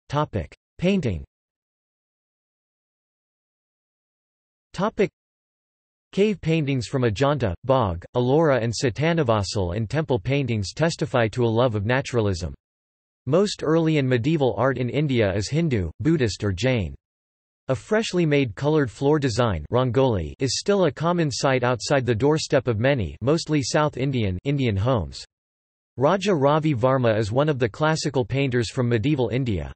Topic. Painting Topic. Cave paintings from Ajanta, Bagh, Ellora and Sittanavasal and temple paintings testify to a love of naturalism. Most early and medieval art in India is Hindu, Buddhist or Jain. A freshly made colored floor design rangoli is still a common sight outside the doorstep of many mostly South Indian Indian homes. Raja Ravi Varma is one of the classical painters from medieval India.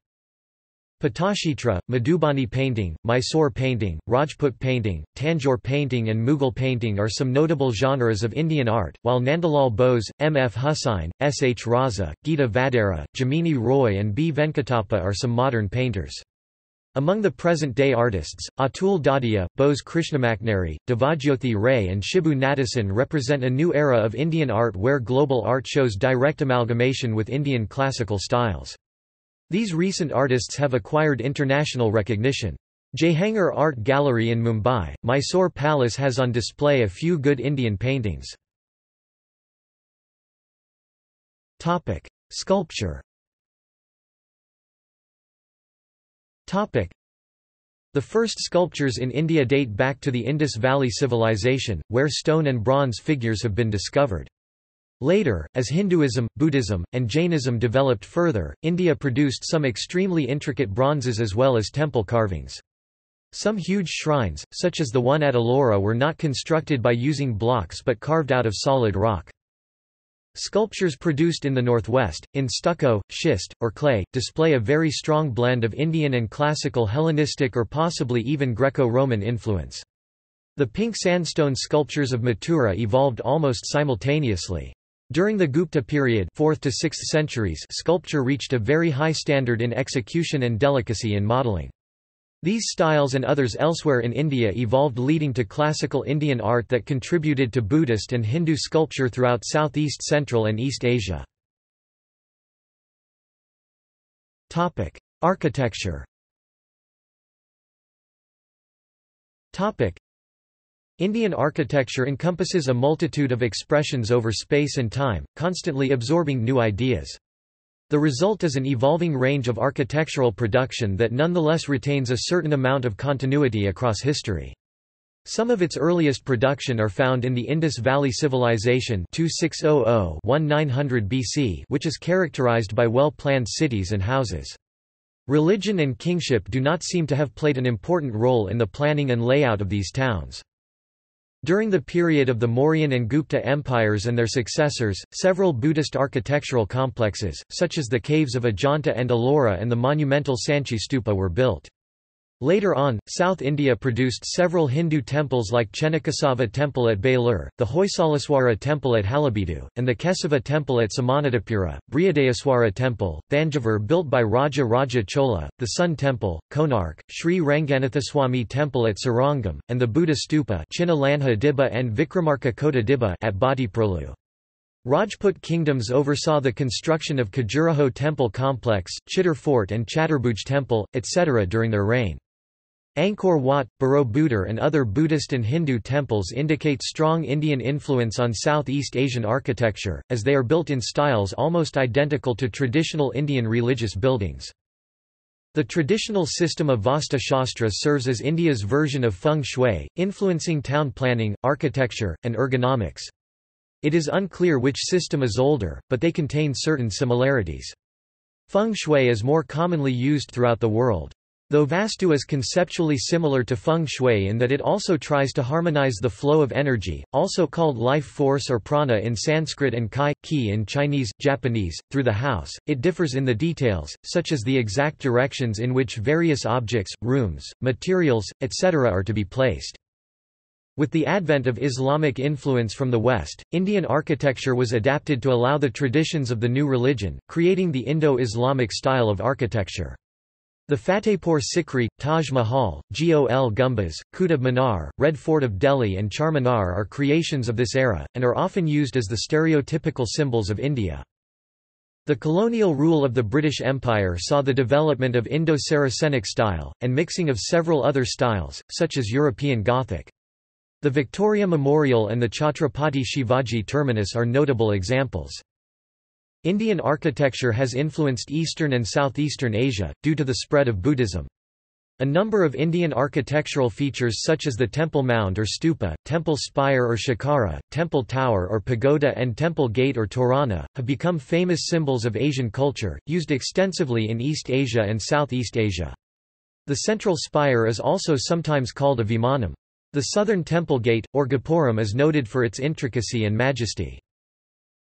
Pattachitra, Madhubani painting, Mysore painting, Rajput painting, Tanjore painting and Mughal painting are some notable genres of Indian art, while Nandalal Bose, M. F. Husain, S. H. Raza, Gita Vadera, Jamini Roy and B. Venkatappa are some modern painters. Among the present-day artists, Atul Dodiya, Bose Krishnamachari, Devajyoti Ray and Shibu Natarasan represent a new era of Indian art where global art shows direct amalgamation with Indian classical styles. These recent artists have acquired international recognition. Jehangir Art Gallery in Mumbai, Mysore Palace has on display a few good Indian paintings. Sculpture The first sculptures in India date back to the Indus Valley Civilization, where stone and bronze figures have been discovered. Later, as Hinduism, Buddhism, and Jainism developed further, India produced some extremely intricate bronzes as well as temple carvings. Some huge shrines, such as the one at Ellora were not constructed by using blocks but carved out of solid rock. Sculptures produced in the northwest, in stucco, schist, or clay, display a very strong blend of Indian and classical Hellenistic or possibly even Greco-Roman influence. The pink sandstone sculptures of Mathura evolved almost simultaneously. During the Gupta period 4th to 6th centuries sculpture reached a very high standard in execution and delicacy in modelling. These styles and others elsewhere in India evolved leading to classical Indian art that contributed to Buddhist and Hindu sculpture throughout Southeast Central and East Asia. Architecture Indian architecture encompasses a multitude of expressions over space and time, constantly absorbing new ideas. The result is an evolving range of architectural production that nonetheless retains a certain amount of continuity across history. Some of its earliest production are found in the Indus Valley Civilization 2600-1900 BC which is characterized by well-planned cities and houses. Religion and kingship do not seem to have played an important role in the planning and layout of these towns. During the period of the Mauryan and Gupta empires and their successors, several Buddhist architectural complexes, such as the caves of Ajanta and Ellora and the monumental Sanchi Stupa were built. Later on, South India produced several Hindu temples like Chennakesava temple at Belur, the Hoysaleswara temple at Halebeedu, and the Kesava temple at Somanathapura, Brihadeeswara temple, Thanjavur built by Raja Raja Chola, the Sun temple, Konark, Sri Ranganathaswamy temple at Srirangam, and the Buddha stupa Chinna Lanja Dibba and Vikramarka Kota Dibba at Bhattiprolu. Rajput kingdoms oversaw the construction of Khajuraho temple complex, Chittor fort and Chaturbhuj temple, etc. during their reign. Angkor Wat, Borobudur and other Buddhist and Hindu temples indicate strong Indian influence on Southeast Asian architecture, as they are built in styles almost identical to traditional Indian religious buildings. The traditional system of Vastu Shastra serves as India's version of feng shui, influencing town planning, architecture, and ergonomics. It is unclear which system is older, but they contain certain similarities. Feng shui is more commonly used throughout the world. Though Vastu is conceptually similar to feng shui in that it also tries to harmonize the flow of energy, also called life force or prana in Sanskrit and kai, ki in Chinese, Japanese, through the house, it differs in the details, such as the exact directions in which various objects, rooms, materials, etc. are to be placed. With the advent of Islamic influence from the West, Indian architecture was adapted to allow the traditions of the new religion, creating the Indo-Islamic style of architecture. The Fatehpur Sikri, Taj Mahal, Gol Gumbaz, Qutub Minar, Red Fort of Delhi and Charminar are creations of this era, and are often used as the stereotypical symbols of India. The colonial rule of the British Empire saw the development of Indo-Saracenic style, and mixing of several other styles, such as European Gothic. The Victoria Memorial and the Chhatrapati Shivaji Terminus are notable examples. Indian architecture has influenced Eastern and Southeastern Asia, due to the spread of Buddhism. A number of Indian architectural features such as the temple mound or stupa, temple spire or shikara, temple tower or pagoda and temple gate or torana, have become famous symbols of Asian culture, used extensively in East Asia and Southeast Asia. The central spire is also sometimes called a vimanam. The southern temple gate, or gopuram is noted for its intricacy and majesty.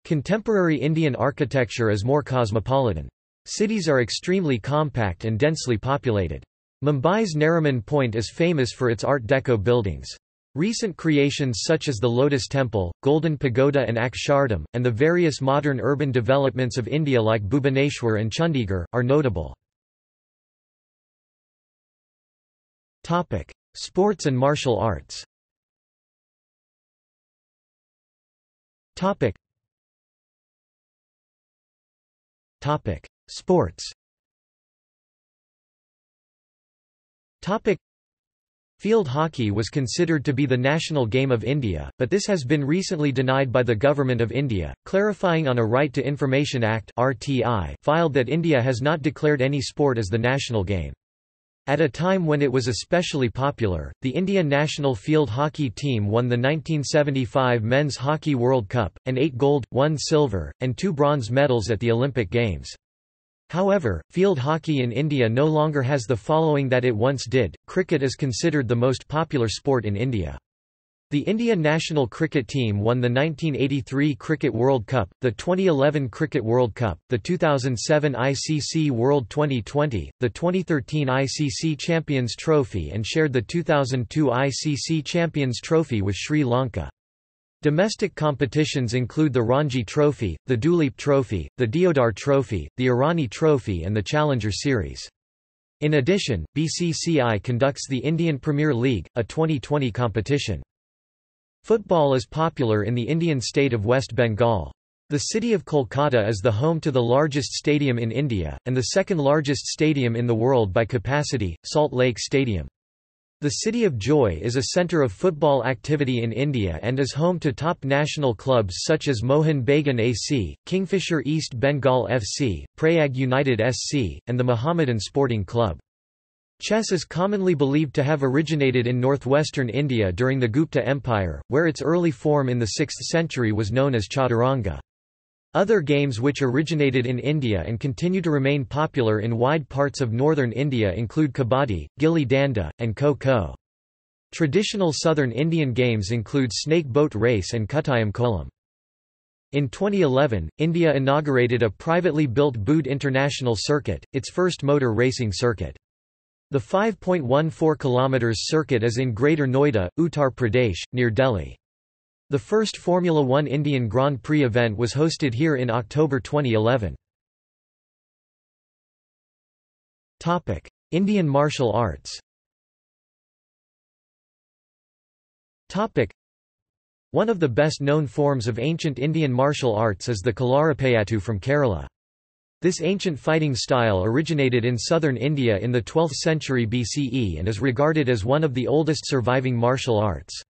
Contemporary Indian architecture is more cosmopolitan. Cities are extremely compact and densely populated. Mumbai's Nariman Point is famous for its Art Deco buildings. Recent creations such as the Lotus Temple, Golden Pagoda and Akshardham, and the various modern urban developments of India like Bhubaneswar and Chandigarh, are notable. Sports and martial arts Topic. Topic. Sports Topic. Field hockey was considered to be the national game of India, but this has been recently denied by the Government of India, clarifying on a Right to Information Act filed that India has not declared any sport as the national game. At a time when it was especially popular, the India national field hockey team won the 1975 Men's Hockey World Cup, and eight gold, one silver, and two bronze medals at the Olympic Games. However, field hockey in India no longer has the following that it once did. Cricket is considered the most popular sport in India. The India national cricket team won the 1983 Cricket World Cup, the 2011 Cricket World Cup, the 2007 ICC World Twenty20, the 2013 ICC Champions Trophy and shared the 2002 ICC Champions Trophy with Sri Lanka. Domestic competitions include the Ranji Trophy, the Duleep Trophy, the Deodhar Trophy, the Irani Trophy and the Challenger Series. In addition, BCCI conducts the Indian Premier League, a 2020 competition. Football is popular in the Indian state of West Bengal. The city of Kolkata is the home to the largest stadium in India, and the second largest stadium in the world by capacity, Salt Lake Stadium. The city of Joy is a centre of football activity in India and is home to top national clubs such as Mohun Bagan AC, Kingfisher East Bengal FC, Prayag United SC, and the Mohammedan Sporting Club. Chess is commonly believed to have originated in northwestern India during the Gupta Empire, where its early form in the 6th century was known as chaturanga. Other games which originated in India and continue to remain popular in wide parts of northern India include kabaddi, gilli danda, and kho-kho. Traditional southern Indian games include snake boat race and Kuttayam kolam. In 2011, India inaugurated a privately built Buddh International Circuit, its first motor racing circuit. The 5.14 km circuit is in Greater Noida, Uttar Pradesh, near Delhi. The first Formula One Indian Grand Prix event was hosted here in October 2011. Indian martial arts One of the best known forms of ancient Indian martial arts is the Kalaripayattu from Kerala. This ancient fighting style originated in southern India in the 12th century BCE and is regarded as one of the oldest surviving martial arts.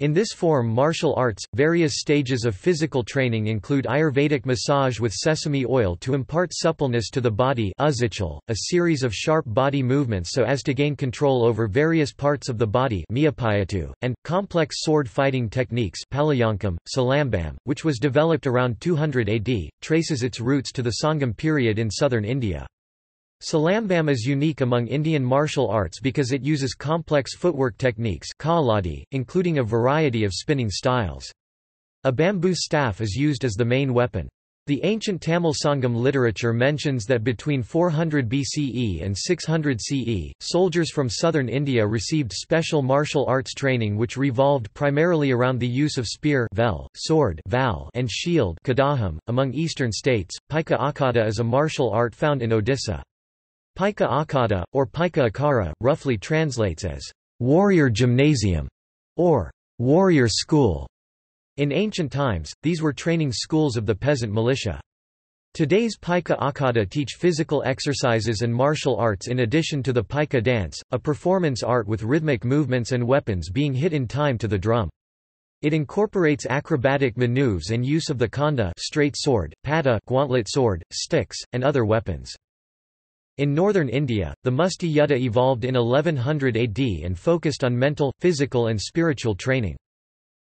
In this form martial arts, various stages of physical training include Ayurvedic massage with sesame oil to impart suppleness to the body a series of sharp body movements so as to gain control over various parts of the body and, complex sword fighting techniques silambam, which was developed around 200 AD, traces its roots to the Sangam period in southern India. Silambam is unique among Indian martial arts because it uses complex footwork techniques including a variety of spinning styles. A bamboo staff is used as the main weapon. The ancient Tamil Sangam literature mentions that between 400 BCE and 600 CE, soldiers from southern India received special martial arts training which revolved primarily around the use of spear vel, sword val, and shield kadaham. .Among eastern states, Paika Akhada is a martial art found in Odisha. Paika Akhada, or Paika Akhara, roughly translates as warrior gymnasium or warrior school. In ancient times, these were training schools of the peasant militia. Today's Paika Akhada teach physical exercises and martial arts in addition to the Paika dance, a performance art with rhythmic movements and weapons being hit in time to the drum. It incorporates acrobatic maneuvers and use of the kanda straight sword, pata gauntlet sword, sticks, and other weapons. In northern India, the Musti Yuddha evolved in 1100 AD and focused on mental, physical and spiritual training.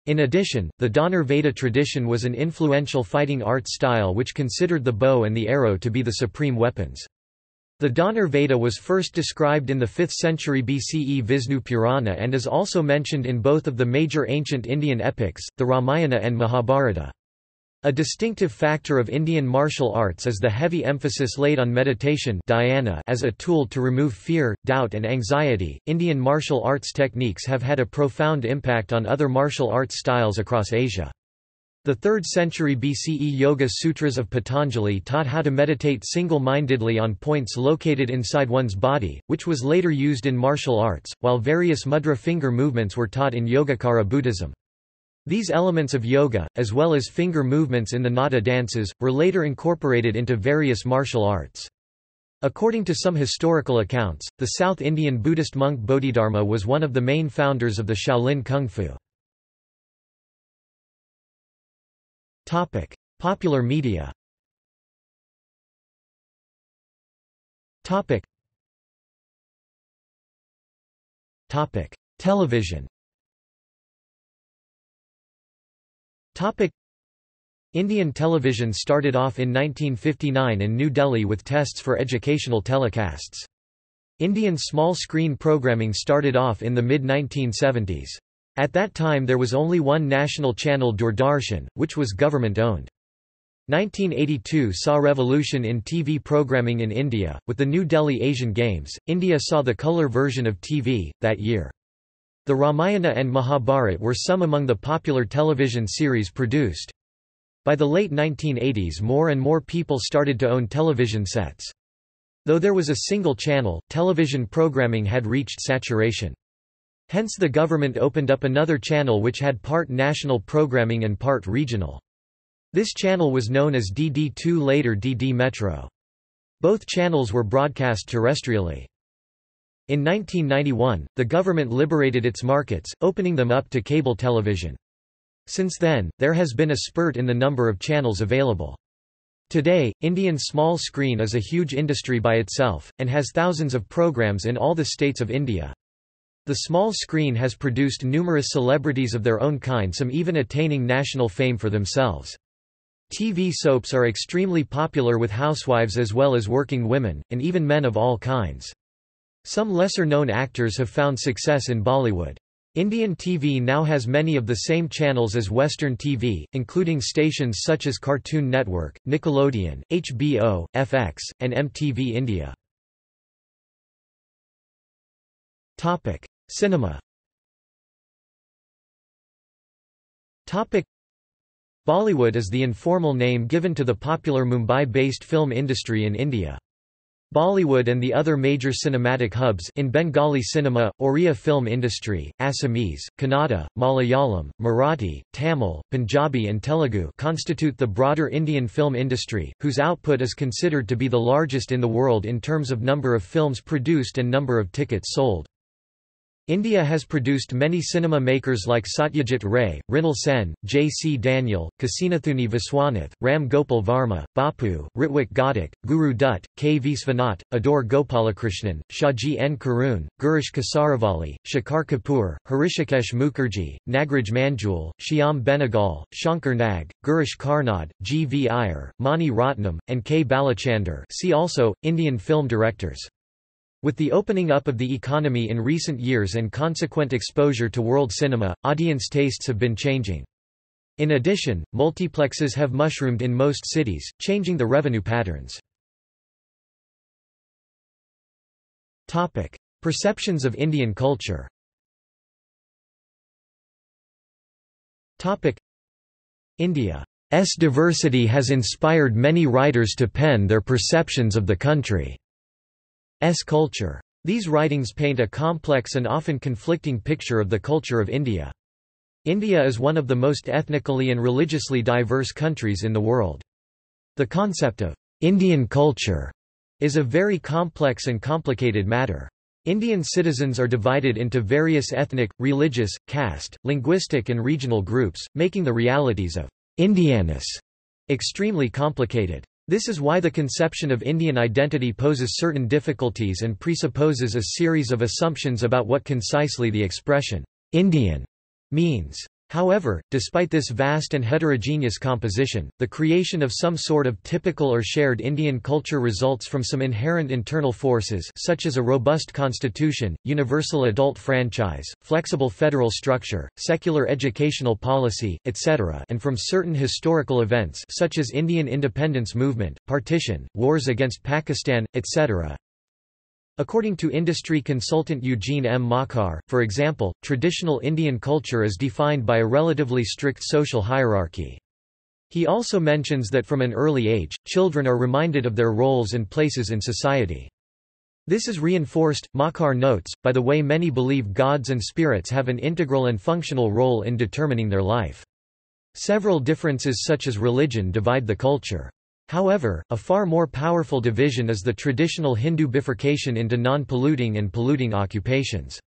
In addition, the Dhanur Veda tradition was an influential fighting art style which considered the bow and the arrow to be the supreme weapons. The Dhanur Veda was first described in the 5th century BCE Vishnu Purana and is also mentioned in both of the major ancient Indian epics, the Ramayana and Mahabharata. A distinctive factor of Indian martial arts is the heavy emphasis laid on meditation dhyana as a tool to remove fear, doubt, and anxiety. Indian martial arts techniques have had a profound impact on other martial arts styles across Asia. The 3rd century BCE Yoga Sutras of Patanjali taught how to meditate single-mindedly on points located inside one's body, which was later used in martial arts, while various mudra finger movements were taught in Yogacara Buddhism. These elements of yoga, as well as finger movements in the nada dances, were later incorporated into various martial arts. According to some historical accounts, the South Indian Buddhist monk Bodhidharma was one of the main founders of the Shaolin Kung Fu. Popular media Television Topic Indian television started off in 1959 in New Delhi with tests for educational telecasts. Indian small-screen programming started off in the mid-1970s. At that time there was only one national channel Doordarshan, which was government-owned. 1982 saw revolution in TV programming in India. With the New Delhi Asian Games, India saw the colour version of TV, that year. The Ramayana and Mahabharata were some among the popular television series produced. By the late 1980s more and more people started to own television sets. Though there was a single channel, television programming had reached saturation. Hence the government opened up another channel which had part national programming and part regional. This channel was known as DD2 later DD Metro. Both channels were broadcast terrestrially. In 1991, the government liberated its markets, opening them up to cable television. Since then, there has been a spurt in the number of channels available. Today, Indian small screen is a huge industry by itself, and has thousands of programs in all the states of India. The small screen has produced numerous celebrities of their own kind some even attaining national fame for themselves. TV soaps are extremely popular with housewives as well as working women, and even men of all kinds. Some lesser-known actors have found success in Bollywood. Indian TV now has many of the same channels as Western TV, including stations such as Cartoon Network, Nickelodeon, HBO, FX, and MTV India. Topic: Cinema. Topic: Bollywood is the informal name given to the popular Mumbai-based film industry in India. Bollywood and the other major cinematic hubs in Bengali cinema, Oriya film industry, Assamese, Kannada, Malayalam, Marathi, Tamil, Punjabi and Telugu constitute the broader Indian film industry, whose output is considered to be the largest in the world in terms of number of films produced and number of tickets sold. India has produced many cinema makers like Satyajit Ray, Mrinal Sen, J. C. Daniel, Kasinathuni Viswanath, Ram Gopal Varma, Bapu, Ritwik Ghatak, Guru Dutt, K. Visvanath, Adoor Gopalakrishnan, Shaji N. Karun, Girish Kasaravalli, Shekhar Kapoor, Hrishikesh Mukherjee, Nagraj Manjul, Shyam Benegal, Shankar Nag, Girish Karnad, G. V. Iyer, Mani Ratnam, and K. Balachander see also, Indian film directors. With the opening up of the economy in recent years and consequent exposure to world cinema, audience tastes have been changing. In addition, multiplexes have mushroomed in most cities, changing the revenue patterns. Topic: Perceptions of Indian culture. Topic: India's diversity has inspired many writers to pen their perceptions of the country. S culture. These writings paint a complex and often conflicting picture of the culture of India. India is one of the most ethnically and religiously diverse countries in the world. The concept of Indian culture is a very complex and complicated matter. Indian citizens are divided into various ethnic, religious, caste, linguistic and regional groups, making the realities of Indianness extremely complicated. This is why the conception of Indian identity poses certain difficulties and presupposes a series of assumptions about what concisely the expression, Indian, means. However, despite this vast and heterogeneous composition, the creation of some sort of typical or shared Indian culture results from some inherent internal forces such as a robust constitution, universal adult franchise, flexible federal structure, secular educational policy, etc. and from certain historical events such as Indian independence movement, partition, wars against Pakistan, etc. According to industry consultant Eugene M. Makar, for example, traditional Indian culture is defined by a relatively strict social hierarchy. He also mentions that from an early age, children are reminded of their roles and places in society. This is reinforced, Makar notes, by the way many believe gods and spirits have an integral and functional role in determining their life. Several differences such as religion divide the culture. However, a far more powerful division is the traditional Hindu bifurcation into non-polluting and polluting occupations.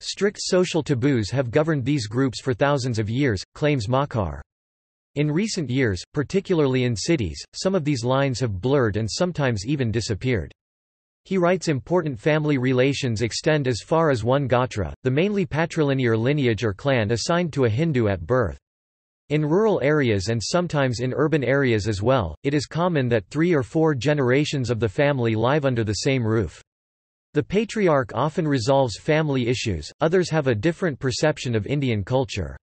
Strict social taboos have governed these groups for thousands of years, claims Makar. In recent years, particularly in cities, some of these lines have blurred and sometimes even disappeared. He writes important family relations extend as far as one gotra, the mainly patrilinear lineage or clan assigned to a Hindu at birth. In rural areas and sometimes in urban areas as well, it is common that three or four generations of the family live under the same roof. The patriarch often resolves family issues, others have a different perception of Indian culture.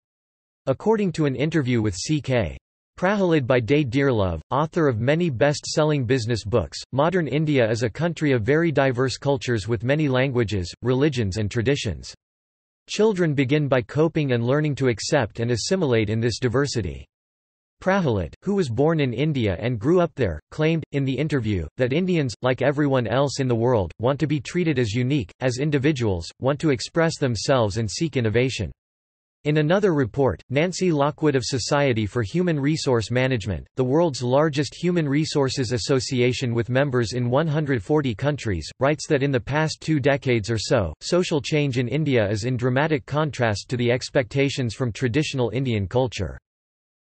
According to an interview with C.K. Prahalad by Des Dearlove, author of many best-selling business books, modern India is a country of very diverse cultures with many languages, religions and traditions. Children begin by coping and learning to accept and assimilate in this diversity. Prahalad, who was born in India and grew up there, claimed, in the interview, that Indians, like everyone else in the world, want to be treated as unique, as individuals, want to express themselves and seek innovation. In another report, Nancy Lockwood of Society for Human Resource Management, the world's largest human resources association with members in 140 countries, writes that in the past two decades or so, social change in India is in dramatic contrast to the expectations from traditional Indian culture.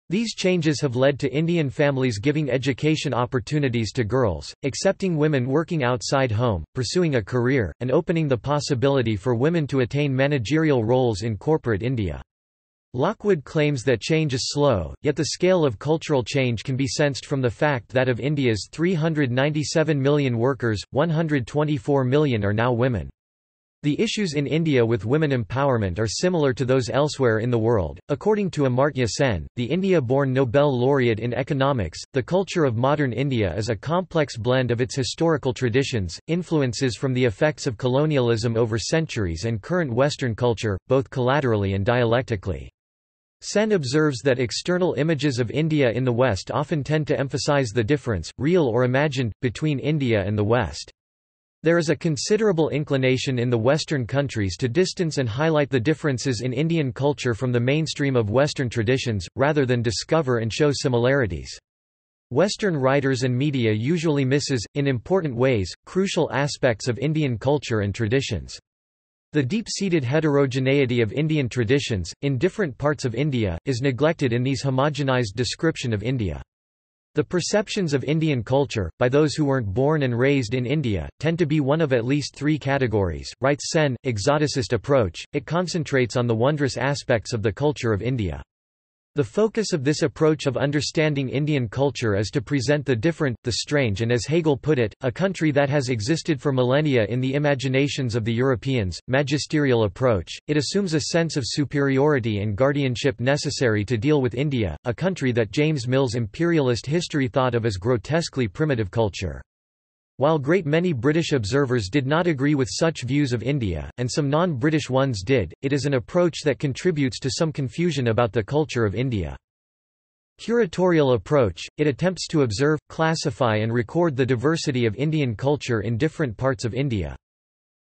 These changes have led to Indian families giving education opportunities to girls, accepting women working outside home, pursuing a career, and opening the possibility for women to attain managerial roles in corporate India. Lockwood claims that change is slow, yet the scale of cultural change can be sensed from the fact that of India's 397 million workers, 124 million are now women. The issues in India with women empowerment are similar to those elsewhere in the world. According to Amartya Sen, the India born Nobel laureate in economics, the culture of modern India is a complex blend of its historical traditions, influences from the effects of colonialism over centuries, and current Western culture, both collaterally and dialectically. Sen observes that external images of India in the West often tend to emphasize the difference, real or imagined, between India and the West. There is a considerable inclination in the Western countries to distance and highlight the differences in Indian culture from the mainstream of Western traditions, rather than discover and show similarities. Western writers and media usually misses, in important ways, crucial aspects of Indian culture and traditions. The deep-seated heterogeneity of Indian traditions, in different parts of India, is neglected in these homogenized description of India. The perceptions of Indian culture, by those who weren't born and raised in India, tend to be one of at least three categories, writes Sen, exoticist approach, it concentrates on the wondrous aspects of the culture of India. The focus of this approach of understanding Indian culture is to present the different, the strange and as Hegel put it, a country that has existed for millennia in the imaginations of the Europeans. Magisterial approach, it assumes a sense of superiority and guardianship necessary to deal with India, a country that James Mill's imperialist history thought of as grotesquely primitive culture. While great many British observers did not agree with such views of India, and some non-British ones did, it is an approach that contributes to some confusion about the culture of India. Curatorial approach, it attempts to observe, classify and record the diversity of Indian culture in different parts of India.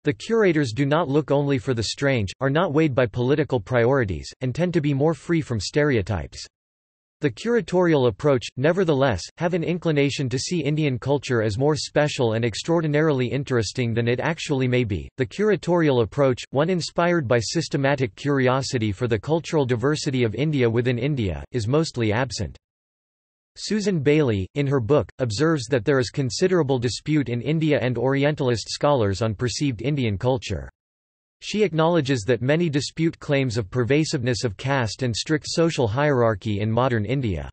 The curators do not look only for the strange, are not weighed by political priorities, and tend to be more free from stereotypes. The curatorial approach, nevertheless, have an inclination to see Indian culture as more special and extraordinarily interesting than it actually may be. The curatorial approach, one inspired by systematic curiosity for the cultural diversity of India within India, is mostly absent. Susan Bayly, in her book, observes that there is considerable dispute in India and Orientalist scholars on perceived Indian culture. She acknowledges that many dispute claims of pervasiveness of caste and strict social hierarchy in modern India.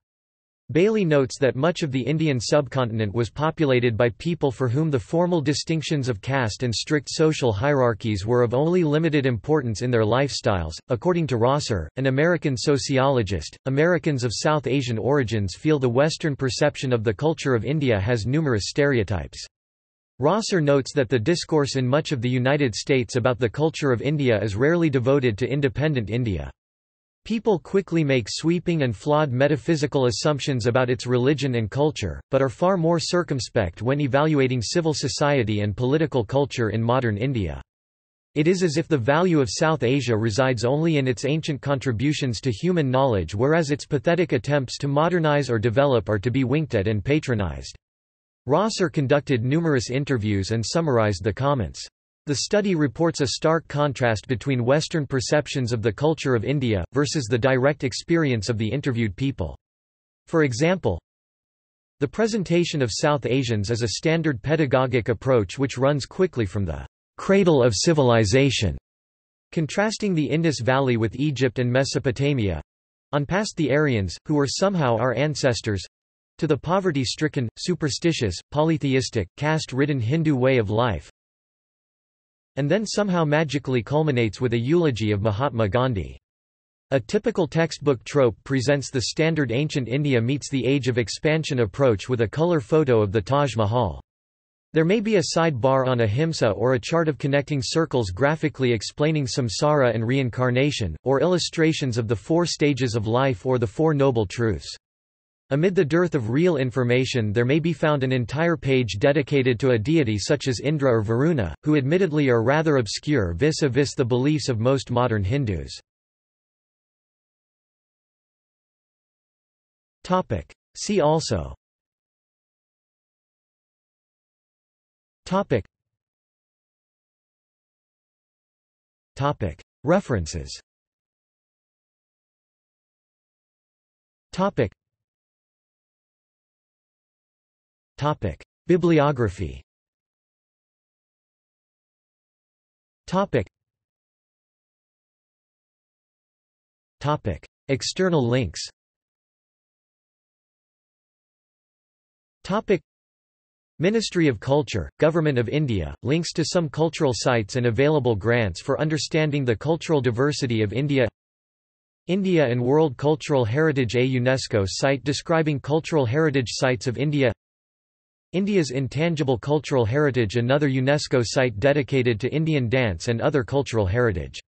Bayly notes that much of the Indian subcontinent was populated by people for whom the formal distinctions of caste and strict social hierarchies were of only limited importance in their lifestyles. According to Rosser, an American sociologist, Americans of South Asian origins feel the Western perception of the culture of India has numerous stereotypes. Rosser notes that the discourse in much of the United States about the culture of India is rarely devoted to independent India. People quickly make sweeping and flawed metaphysical assumptions about its religion and culture, but are far more circumspect when evaluating civil society and political culture in modern India. It is as if the value of South Asia resides only in its ancient contributions to human knowledge whereas its pathetic attempts to modernize or develop are to be winked at and patronized. Rosser conducted numerous interviews and summarized the comments. The study reports a stark contrast between Western perceptions of the culture of India, versus the direct experience of the interviewed people. For example, the presentation of South Asians is a standard pedagogic approach which runs quickly from the cradle of civilization, contrasting the Indus Valley with Egypt and Mesopotamia on past the Aryans, who were somehow our ancestors to the poverty-stricken, superstitious, polytheistic, caste-ridden Hindu way of life, and then somehow magically culminates with a eulogy of Mahatma Gandhi. A typical textbook trope presents the standard ancient India meets the age of expansion approach with a color photo of the Taj Mahal. There may be a sidebar on ahimsa or a chart of connecting circles graphically explaining samsara and reincarnation, or illustrations of the four stages of life or the Four Noble Truths. Amid the dearth of real information there may be found an entire page dedicated to a deity such as Indra or Varuna, who admittedly are rather obscure vis-a-vis -vis the beliefs of most modern Hindus. See also Topic. Topic. References Topic: Bibliography. Topic. Topic: External links. Topic: Ministry of Culture, Government of India, links to some cultural sites and available grants for understanding the cultural diversity of India India and World Cultural Heritage A UNESCO site describing cultural heritage sites of India India's Intangible Cultural Heritage another UNESCO site dedicated to Indian dance and other cultural heritage